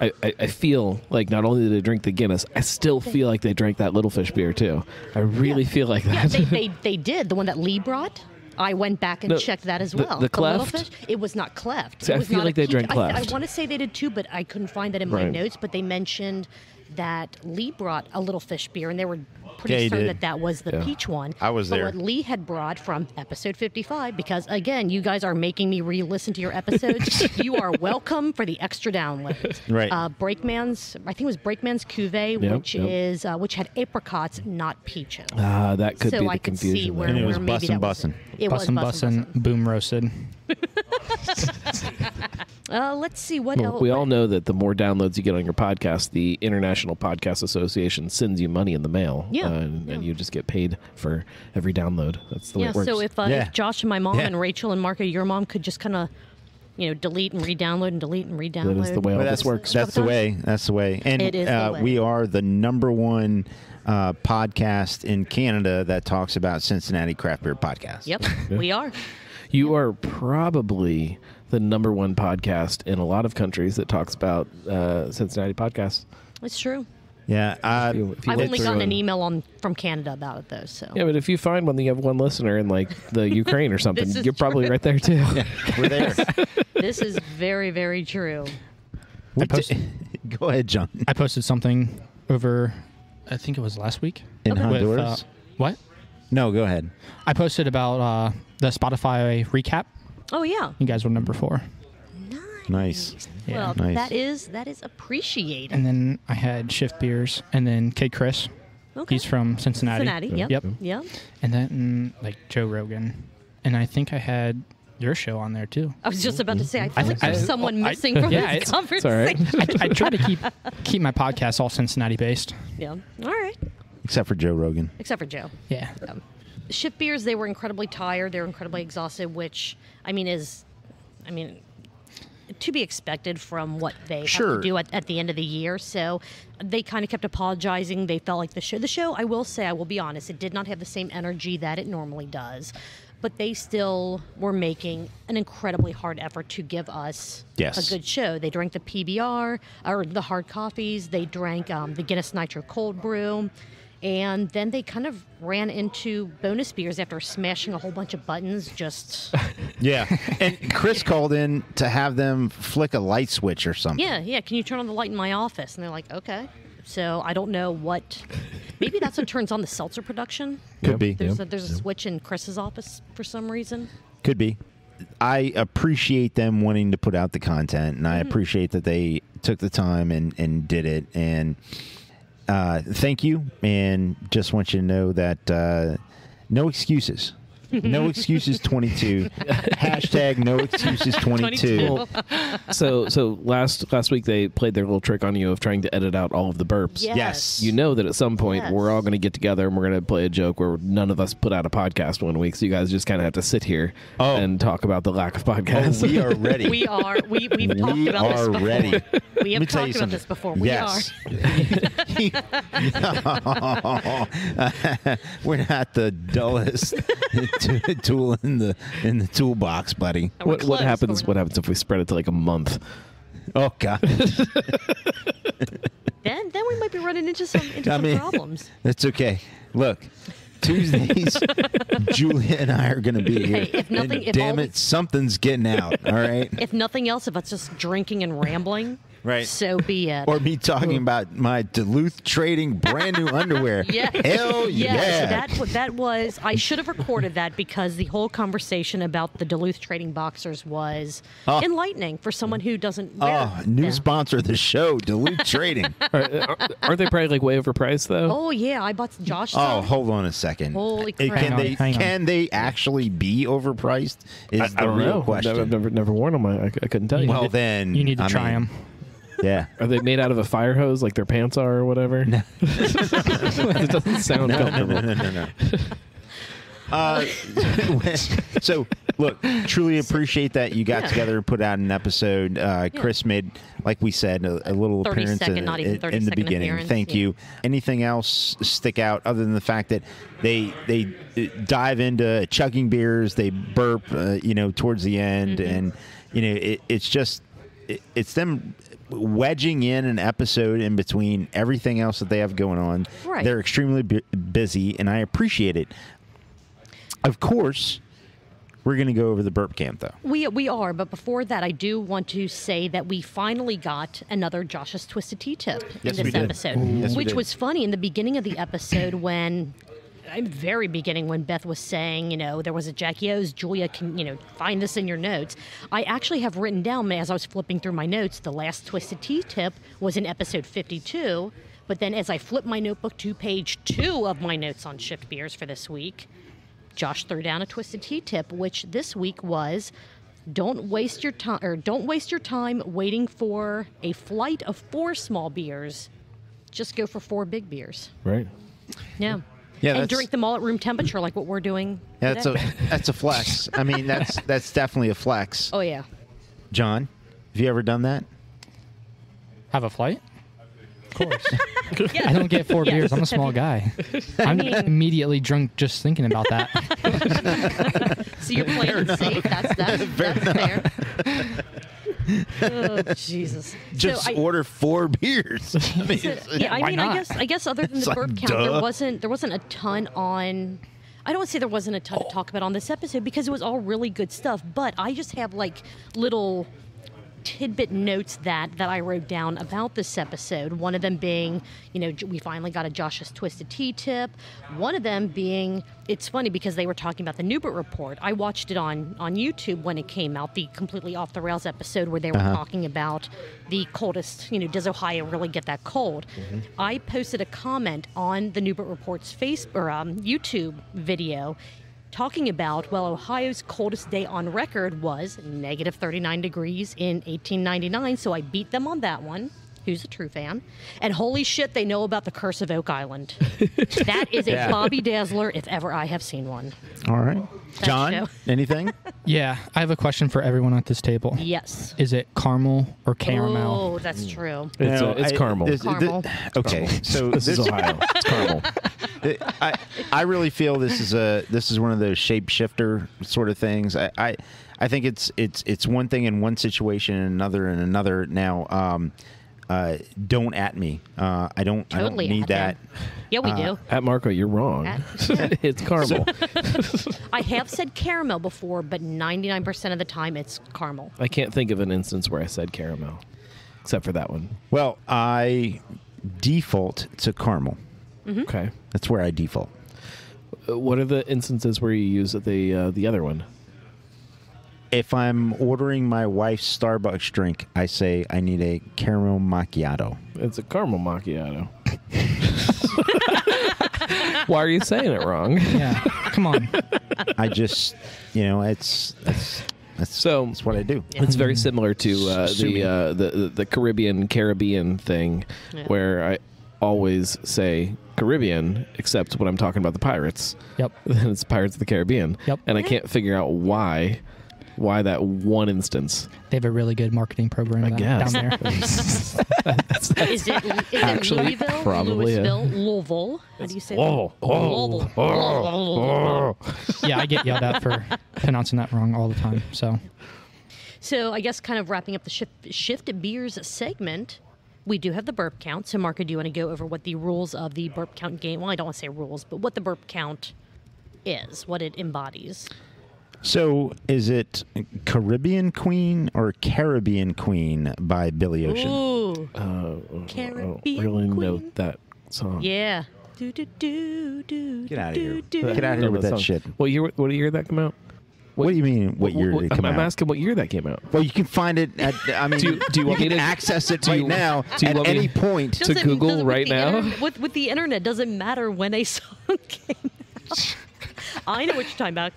I, I, I feel like not only did they drink the Guinness, I still feel like they drank that Little Fish beer too. I really feel like Yeah, that. they, they [LAUGHS] they did the one that Lee brought. I went back and No, checked that as the- well. the little cleft? fish, it was not cleft. See, It I feel not like they drank I, cleft. I want to say they did too, but I couldn't find that in my Right. notes. But they mentioned that Lee brought a little fish beer, and they were pretty Yeah, certain did. that that was the Yeah. peach one. I was but there. What Lee had brought from episode 55, because again, you guys are making me re-listen to your episodes. [LAUGHS] you are welcome for the extra downloads. Right. Uh, Breakman's, I think it was Breakman's Cuvée, Yep, which yep. is uh, which had apricots, not peaches Ah, that could so be the I could see confusion. where. And it was where maybe bussin' that was bussin'. it. It was Bussin' bussin'. bussin', boom, roasted. [LAUGHS] Uh, let's see what Well, else. we all know that the more downloads you get on your podcast, the International Podcast Association sends you money in the mail. Yeah, uh, and, and you just get paid for every download. That's the way yeah. it works. So if, uh, Yeah. if Josh and my mom Yeah. and Rachel and Marco, your mom could just kind of, you know, delete and re-download and delete and re-download. that is the way all Well, this works. That's the way. That's the way. And It is the uh, way. we are the number one uh, podcast in Canada that talks about Cincinnati craft beer podcast. Yep, [LAUGHS] we are. You are probably the number one podcast in a lot of countries that talks about uh, Cincinnati podcasts. It's true. Yeah. Uh, If you- if you I've only gotten an email on from Canada about it though. So Yeah, but if you find one that you have one listener in like the [LAUGHS] Ukraine or something, you're probably right there too. we're there. [LAUGHS] this is very, very true. We I post- [LAUGHS] Go ahead, John. I posted something over, I think it was last week. In with, Honduras? uh, what? no, go ahead. I posted about uh, the Spotify recap. Oh yeah. You guys were number four. Nice. Yeah. Well, Nice. that is that is appreciated. And then I had Shift Beers, and then Kate Chris. Okay. He's from Cincinnati. Cincinnati. Yep. Yep. Yep. And then like Joe Rogan, and I think I had your show on there too. I was just about to say. I feel I like there's I- someone I- missing from yeah, this it's- conversation. it's all right. I, I try to keep keep my podcast all Cincinnati based. Yeah. All right. Except for Joe Rogan. Except for Joe. Yeah. Um, Shift Beers, they were incredibly tired. They were incredibly exhausted, which I mean is, I mean, to be expected from what they have Sure. to do at, at the end of the year. So they kind of kept apologizing. They felt like the show, the show, I will say, I will be honest, it did not have the same energy that it normally does. but they still were making an incredibly hard effort to give us Yes. a good show. They drank the PBR or the hard coffees. They drank um, the Guinness Nitro Cold Brew. And then they kind of ran into bonus beers after smashing a whole bunch of buttons. Just [LAUGHS] Yeah. And Chris called in to have them flick a light switch or something. yeah, yeah. Can you turn on the light in my office? And they're like, okay. So I don't know what. [LAUGHS] Maybe that's what turns on the seltzer production. Could be. There's a, there's a switch in Chris's office for some reason. Could be. I appreciate them wanting to put out the content, and I Mm-hmm. appreciate that they took the time and, and did it. And uh, thank you. And just want you to know that uh, no excuses. No excuses 22. [LAUGHS] Hashtag no excuses 22. 22. [LAUGHS] so so last last week they played their little trick on you of trying to edit out all of the burps. Yes. Yes. You know that at some point Yes. we're all going to get together and we're going to play a joke where none of us put out a podcast one week, so you guys just kind of have to sit here Oh. and talk about the lack of Oh, podcasts. we are ready. We are. We we've talked We about this are before. ready. We Let me have tell you talked about this before. We yes. are. [LAUGHS] We're not the dullest t- [LAUGHS] tool in the in the toolbox, buddy. We're what, what happens? What happens if we spread it to like a month? Oh God, [LAUGHS] Then then we might be running into some into I some mean- problems. [LAUGHS] that's okay. Look, Tuesdays, Julia and I are going to be here. Hey, if nothing- and if damn all it, we- something's getting out. All right, If nothing else, if it's just drinking and rambling, Right. So be it. or me talking about my Duluth trading brand new underwear. [LAUGHS] Yeah. Hell Yes, yeah. that that was. I should have recorded that because the whole conversation about the Duluth trading boxers was Oh. enlightening for someone who doesn't. Oh, wear Oh, new them. sponsor of the show, Duluth [LAUGHS] Trading. Are, are, aren't they probably like way overpriced though? Oh yeah, I bought Josh. Oh, some. hold on a second. Holy crap. Can on, they can they actually be overpriced? Is I, the I don't real know. question. I've never, never worn them. I, I couldn't tell you. well, then You need to I try mean, them. Yeah. [LAUGHS] Are they made out of a fire hose like their pants are or whatever? [LAUGHS] it doesn't sound No, no, comfortable. no, no, no, no. [LAUGHS] Uh, so look, truly appreciate that you got Yeah. together and put out an episode. Uh, Yeah. Chris made, like we said, a, a little appearance second, in, not even in- in the beginning. appearance, Thank yeah. you. Anything else stick out other than the fact that they they uh, dive into chugging beers, they burp, uh, you know, towards the end, Mm-hmm. and you know, it, it's just it, it's them wedging in an episode in between everything else that they have going on. Right. They're extremely bu- busy, and I appreciate it. Of course, we're going to go over the burp camp, though. We we are, but before that, I do want to say that we finally got another Josh's Twisted Tea tip Yes, in this episode, Yes, which was funny in the beginning of the episode when. Very beginning, when Beth was saying, you know, there was a Jackie O's, Julia can, you know, find this in your notes. I actually have written down as I was flipping through my notes, the last Twisted Tea tip was in episode 52. But then as I flipped my notebook to page two of my notes on shift beers for this week, Josh threw down a twisted tea tip, which this week was don't waste your time or don't waste your time waiting for a flight of four small beers. Just go for four big beers. Right. Yeah. Yeah, and drink them all at room temperature like what we're doing. Yeah, that's a [LAUGHS] that's a flex. I mean, that's [LAUGHS] that's definitely a flex. Oh yeah. John, have you ever done that? Have a flight? Of course. [LAUGHS] Yeah. I don't get four Yes. beers. I'm a small guy. I'm mean- immediately drunk just thinking about that. So you're playing it safe. That's that's that's fair. Oh [LAUGHS] Jesus. Just so I, order four [LAUGHS] beers. [LAUGHS] I mean, it's- yeah, I mean, I guess I guess other than the like, burp count, duh. there wasn't there wasn't a ton on. I don't want to say there wasn't a ton to oh. talk about on this episode because it was all really good stuff. But I just have like little tidbit notes that that I wrote down about this episode. One of them being, you know, we finally got a Josh's Twisted Tea tip. One of them being, it's funny because they were talking about the Neubert Report. I watched it on on YouTube when it came out, the completely off the rails episode where they were talking about the coldest. You know, does Ohio really get that cold? I posted a comment on the Neubert Report's Facebook or um, YouTube video talking about, well, Ohio's coldest day on record was negative 39 degrees in 1899, so I beat them on that one. who's a true fan. And holy shit, they know about the Curse of Oak Island. [LAUGHS] that is a Yeah. Bobby Dazzler if ever I have seen one. All right. John, show. [LAUGHS] anything? Yeah, I have a question for everyone at this table. Yes. Is it caramel or caramel? Oh, that's true. It's, No, uh, it's I- caramel. this- Caramel. th- okay, so [LAUGHS] this is Ohio. It's caramel. [LAUGHS] I, I really feel this is a this is one of those shapeshifter sort of things. I, I I think it's it's it's one thing in one situation and another in another. Now, um, uh, don't at me. Uh, I don't I don't need that. them. Yeah, we do. At Marco, you're wrong. At- [LAUGHS] it's caramel. [LAUGHS] I have said caramel before, but 99% of the time it's caramel. I can't think of an instance where I said caramel, except for that one. Well, I default to caramel. Mm-hmm. Okay. That's where I default. Uh, What are the instances where you use the uh, the other one? If I'm ordering my wife's Starbucks drink, I say I need a caramel macchiato. It's a caramel macchiato. [LAUGHS] Why are you saying it wrong? Yeah, come on. [LAUGHS] I just, you know, it's that's that's So- that's what I do. It's very similar to uh, the, uh, the the the Caribbean Caribbean thing, Yeah. where I always say Caribbean, except when I'm talking about the pirates. Yep. Then [LAUGHS] it's Pirates of the Caribbean. Yep. And I can't figure out why, why that one instance. They have a really good marketing program I down- guess. down there. [LAUGHS] That's, that's, Is it, is Actually, it Louisville, probably, yeah. Louisville, Louisville? How do you say Louisville. that? Oh, Louisville. oh, yeah, I get yelled at for pronouncing that wrong all the time. So So I guess kind of wrapping up the shift, shift beers segment, we do have the burp count. So Marco, do you want to go over what the rules of the burp count game? Well, I don't want to say rules, but what the burp count is, what it embodies. So, is it Caribbean Queen or Caribbean Queen by Billy Ocean? Ooh, uh, I don't Caribbean really know that song. yeah. Do, do, do, do, Get outta do, here. do, Get do. outta here Know with that song. shit. What year? What year did that come out? What, do you mean? What year did it come I'm, I'm out? asking what year that came out. Well, you can find it at. I [LAUGHS] mean, Do you- do you want can me to- access it do right you- now do you at want me any to- point? to Doesn't- Google doesn't- with right the now? inter- with, with the internet, doesn't matter when a song [LAUGHS] came out. [LAUGHS] I know what you're talking about.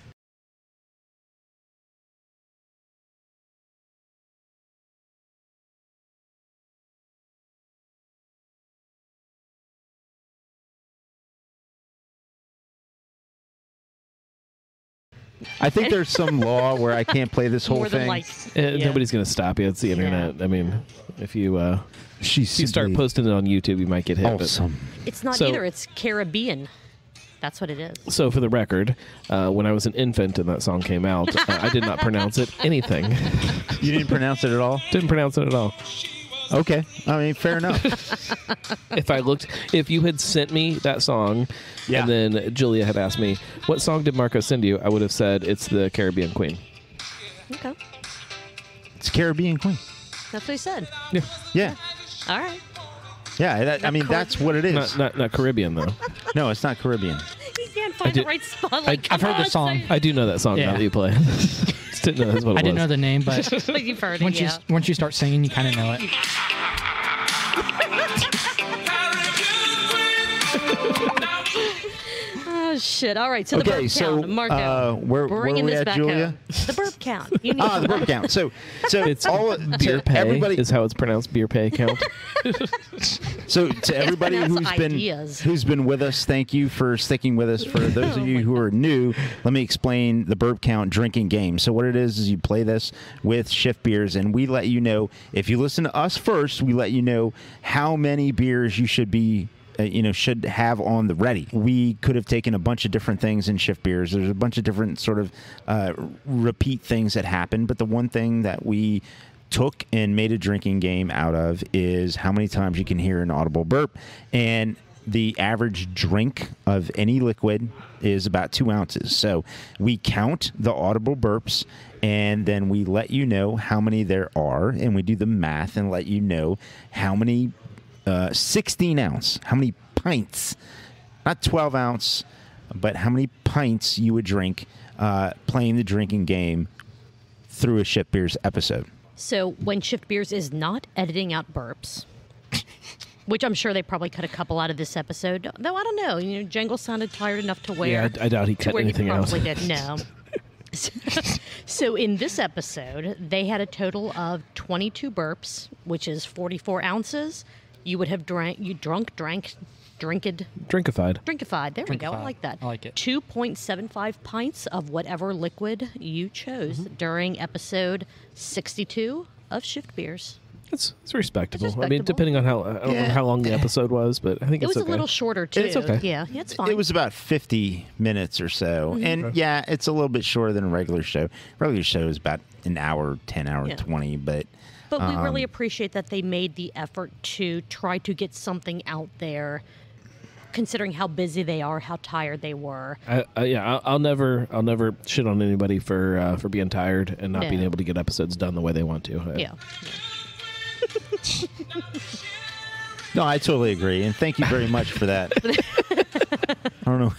I think there's some [LAUGHS] law where I can't play this whole More than thing. like Uh, yeah. Nobody's gonna stop you. It's the internet. I mean, if you uh, She's if you start posting it on YouTube, you might get hit. but- awesome. It's not So- either. It's Caribbean. That's what it is. So, for the record, uh, when I was an infant and that song came out, uh, I did not pronounce it anything. [LAUGHS] You didn't pronounce it at all. Didn't pronounce it at all. Okay, I mean, fair enough. [LAUGHS] If I looked, if you had sent me that song, Yeah. and then Julia had asked me, "What song did Marco send you?" I would have said, "It's the Caribbean Queen." Okay. It's Caribbean Queen. That's what he said. Yeah, Yeah, All right. yeah. That, I mean, Car- that's what it is. not not, not Caribbean though. [LAUGHS] no, it's not Caribbean. He can't find did- the right spot. Like, I've come heard the song. I do know that song now Yeah. that you play. [LAUGHS] [LAUGHS] Just didn't know that's what it I didn't was. know the name, but [LAUGHS] Like you've heard it, once you yeah. once you start singing, you kind of know it. Oh shit! All right, so the Okay, burp so, count, Marco. uh, where- where bringing we this at, back Julia? home. The burp count. You [LAUGHS] need Ah, the burp count. So, [LAUGHS] so It's all beer pay everybody. is how it's pronounced. Beer pay count. [LAUGHS] So to everybody pronounce who's been who's been with us, thank you for sticking with us. For those of you who are new, let me explain the burp count drinking game. So what it is is you play this with shift beers, and we let you know if you listen to us first. We let you know how many beers you should be. Uh, you know, should have on the ready. We could have taken a bunch of different things in shift beers. There's a bunch of different sort of uh, repeat things that happen, but the one thing that we took and made a drinking game out of is how many times you can hear an audible burp. And the average drink of any liquid is about two ounces. So we count the audible burps and then we let you know how many there are. And we do the math and let you know how many uh, 16 ounce, how many pints, not 12 ounce, but how many pints you would drink uh, playing the drinking game through a Shift Beers episode. So when Shift Beers is not editing out burps, [LAUGHS] which I'm sure they probably cut a couple out of this episode, though I don't know. You know, Jangle sounded tired enough to wear. Yeah, I, I doubt he cut anything he else. probably did. [LAUGHS] No. [LAUGHS] So in this episode, they had a total of 22 burps, which is 44 ounces. You would have drank, you drunk, drank, drinked, Drinkified. drinkified. There we go. I like that. I like it. 2.75 pints of whatever liquid you chose Mm-hmm. during episode 62 of Shift Beers. It's, it's respectable. It's I mean, depending on how I don't Yeah. how long the episode was, but I think It it's was okay. a little shorter too. It's okay. Yeah, yeah, it's fine. It was about 50 minutes or so. And yeah, it's a little bit shorter than a regular show. Regular show is about an hour, 10 hour, Yeah. 20, but But we really Um, appreciate that they made the effort to try to get something out there, considering how busy they are, how tired they were. I, I, yeah, I'll, I'll never, I'll never shit on anybody for uh, for being tired and not No. being able to get episodes done the way they want to. I- Yeah. [LAUGHS] no, I totally agree. And thank you very much for that. [LAUGHS] I don't know.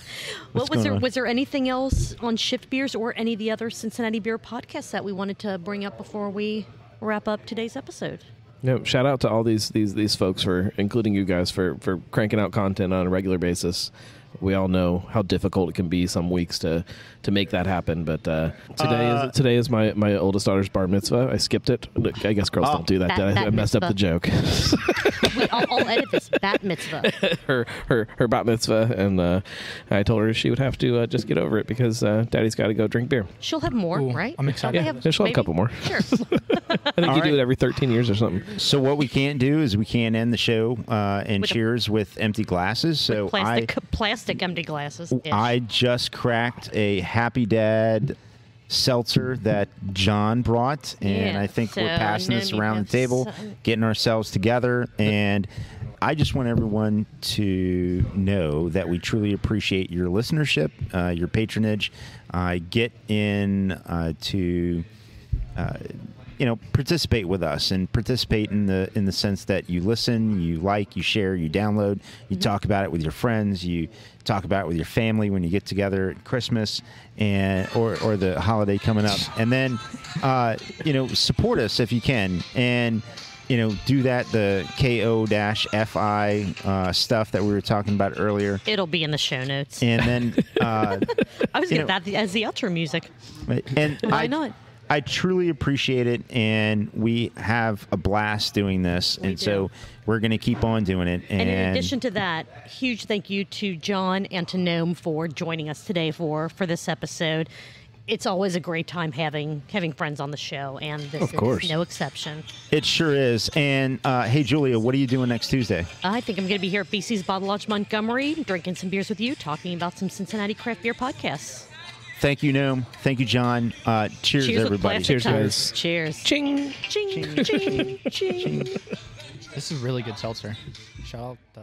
Well, what's was there on. was there anything else on Shift Beers or any of the other Cincinnati beer podcasts that we wanted to bring up before we wrap up today's episode? No, shout out to all these these these folks for including you guys for for cranking out content on a regular basis. We all know how difficult it can be some weeks to to make that happen. But uh, today Uh, is today is my my oldest daughter's bar mitzvah. I skipped it. I guess girls Oh. don't do that. Bat- I, I bat messed up the joke. [LAUGHS] We, I'll, I'll edit this bat mitzvah. [LAUGHS] her her her bat mitzvah, and uh, I told her she would have to uh, just get over it because uh, Daddy's got to go drink beer. She'll have more, Cool. right? I'm excited. Don't they Yeah, she'll have a couple more. Sure. [LAUGHS] I think All you do it every 13 years or something. So what we can't do is we can't end the show uh, and With a- cheers with empty glasses. So plastic plastic empty glasses. I I just cracked a Happy Dad seltzer that John brought, and Yeah, I think we're passing this around the table, some- getting ourselves together, and I just want everyone to know that we truly appreciate your listenership, uh, your patronage. Uh, get in uh, to uh, you know participate with us and participate in the in the sense that you listen you like you share you download you Mm-hmm. talk about it with your friends you talk about it with your family when you get together at christmas and or or the holiday coming up and then [LAUGHS] uh, you know support us if you can and you know do that the ko-fi uh, stuff that we were talking about earlier It'll be in the show notes. and then uh, [LAUGHS] I was to know- that as the outro music. and Why I, not? I truly appreciate it, and we have a blast doing this, We and so we're going to keep on doing it. And, And in addition to that, huge thank you to John and to Gnome for joining us today for for this episode. It's always a great time having having friends on the show, and this Of course. is no exception. it sure is. And uh, hey, Julia, what are you doing next Tuesday? I think I'm going to be here at BC's Bottle Lodge Montgomery, drinking some beers with you, talking about some Cincinnati craft beer podcasts. Thank you, Gnome. Thank you, John. Uh, cheers, Cheers everybody. Cheers, cups. guys. Cheers. Ching. Ching, ching, ching. This is really good seltzer. Shout out. Uh,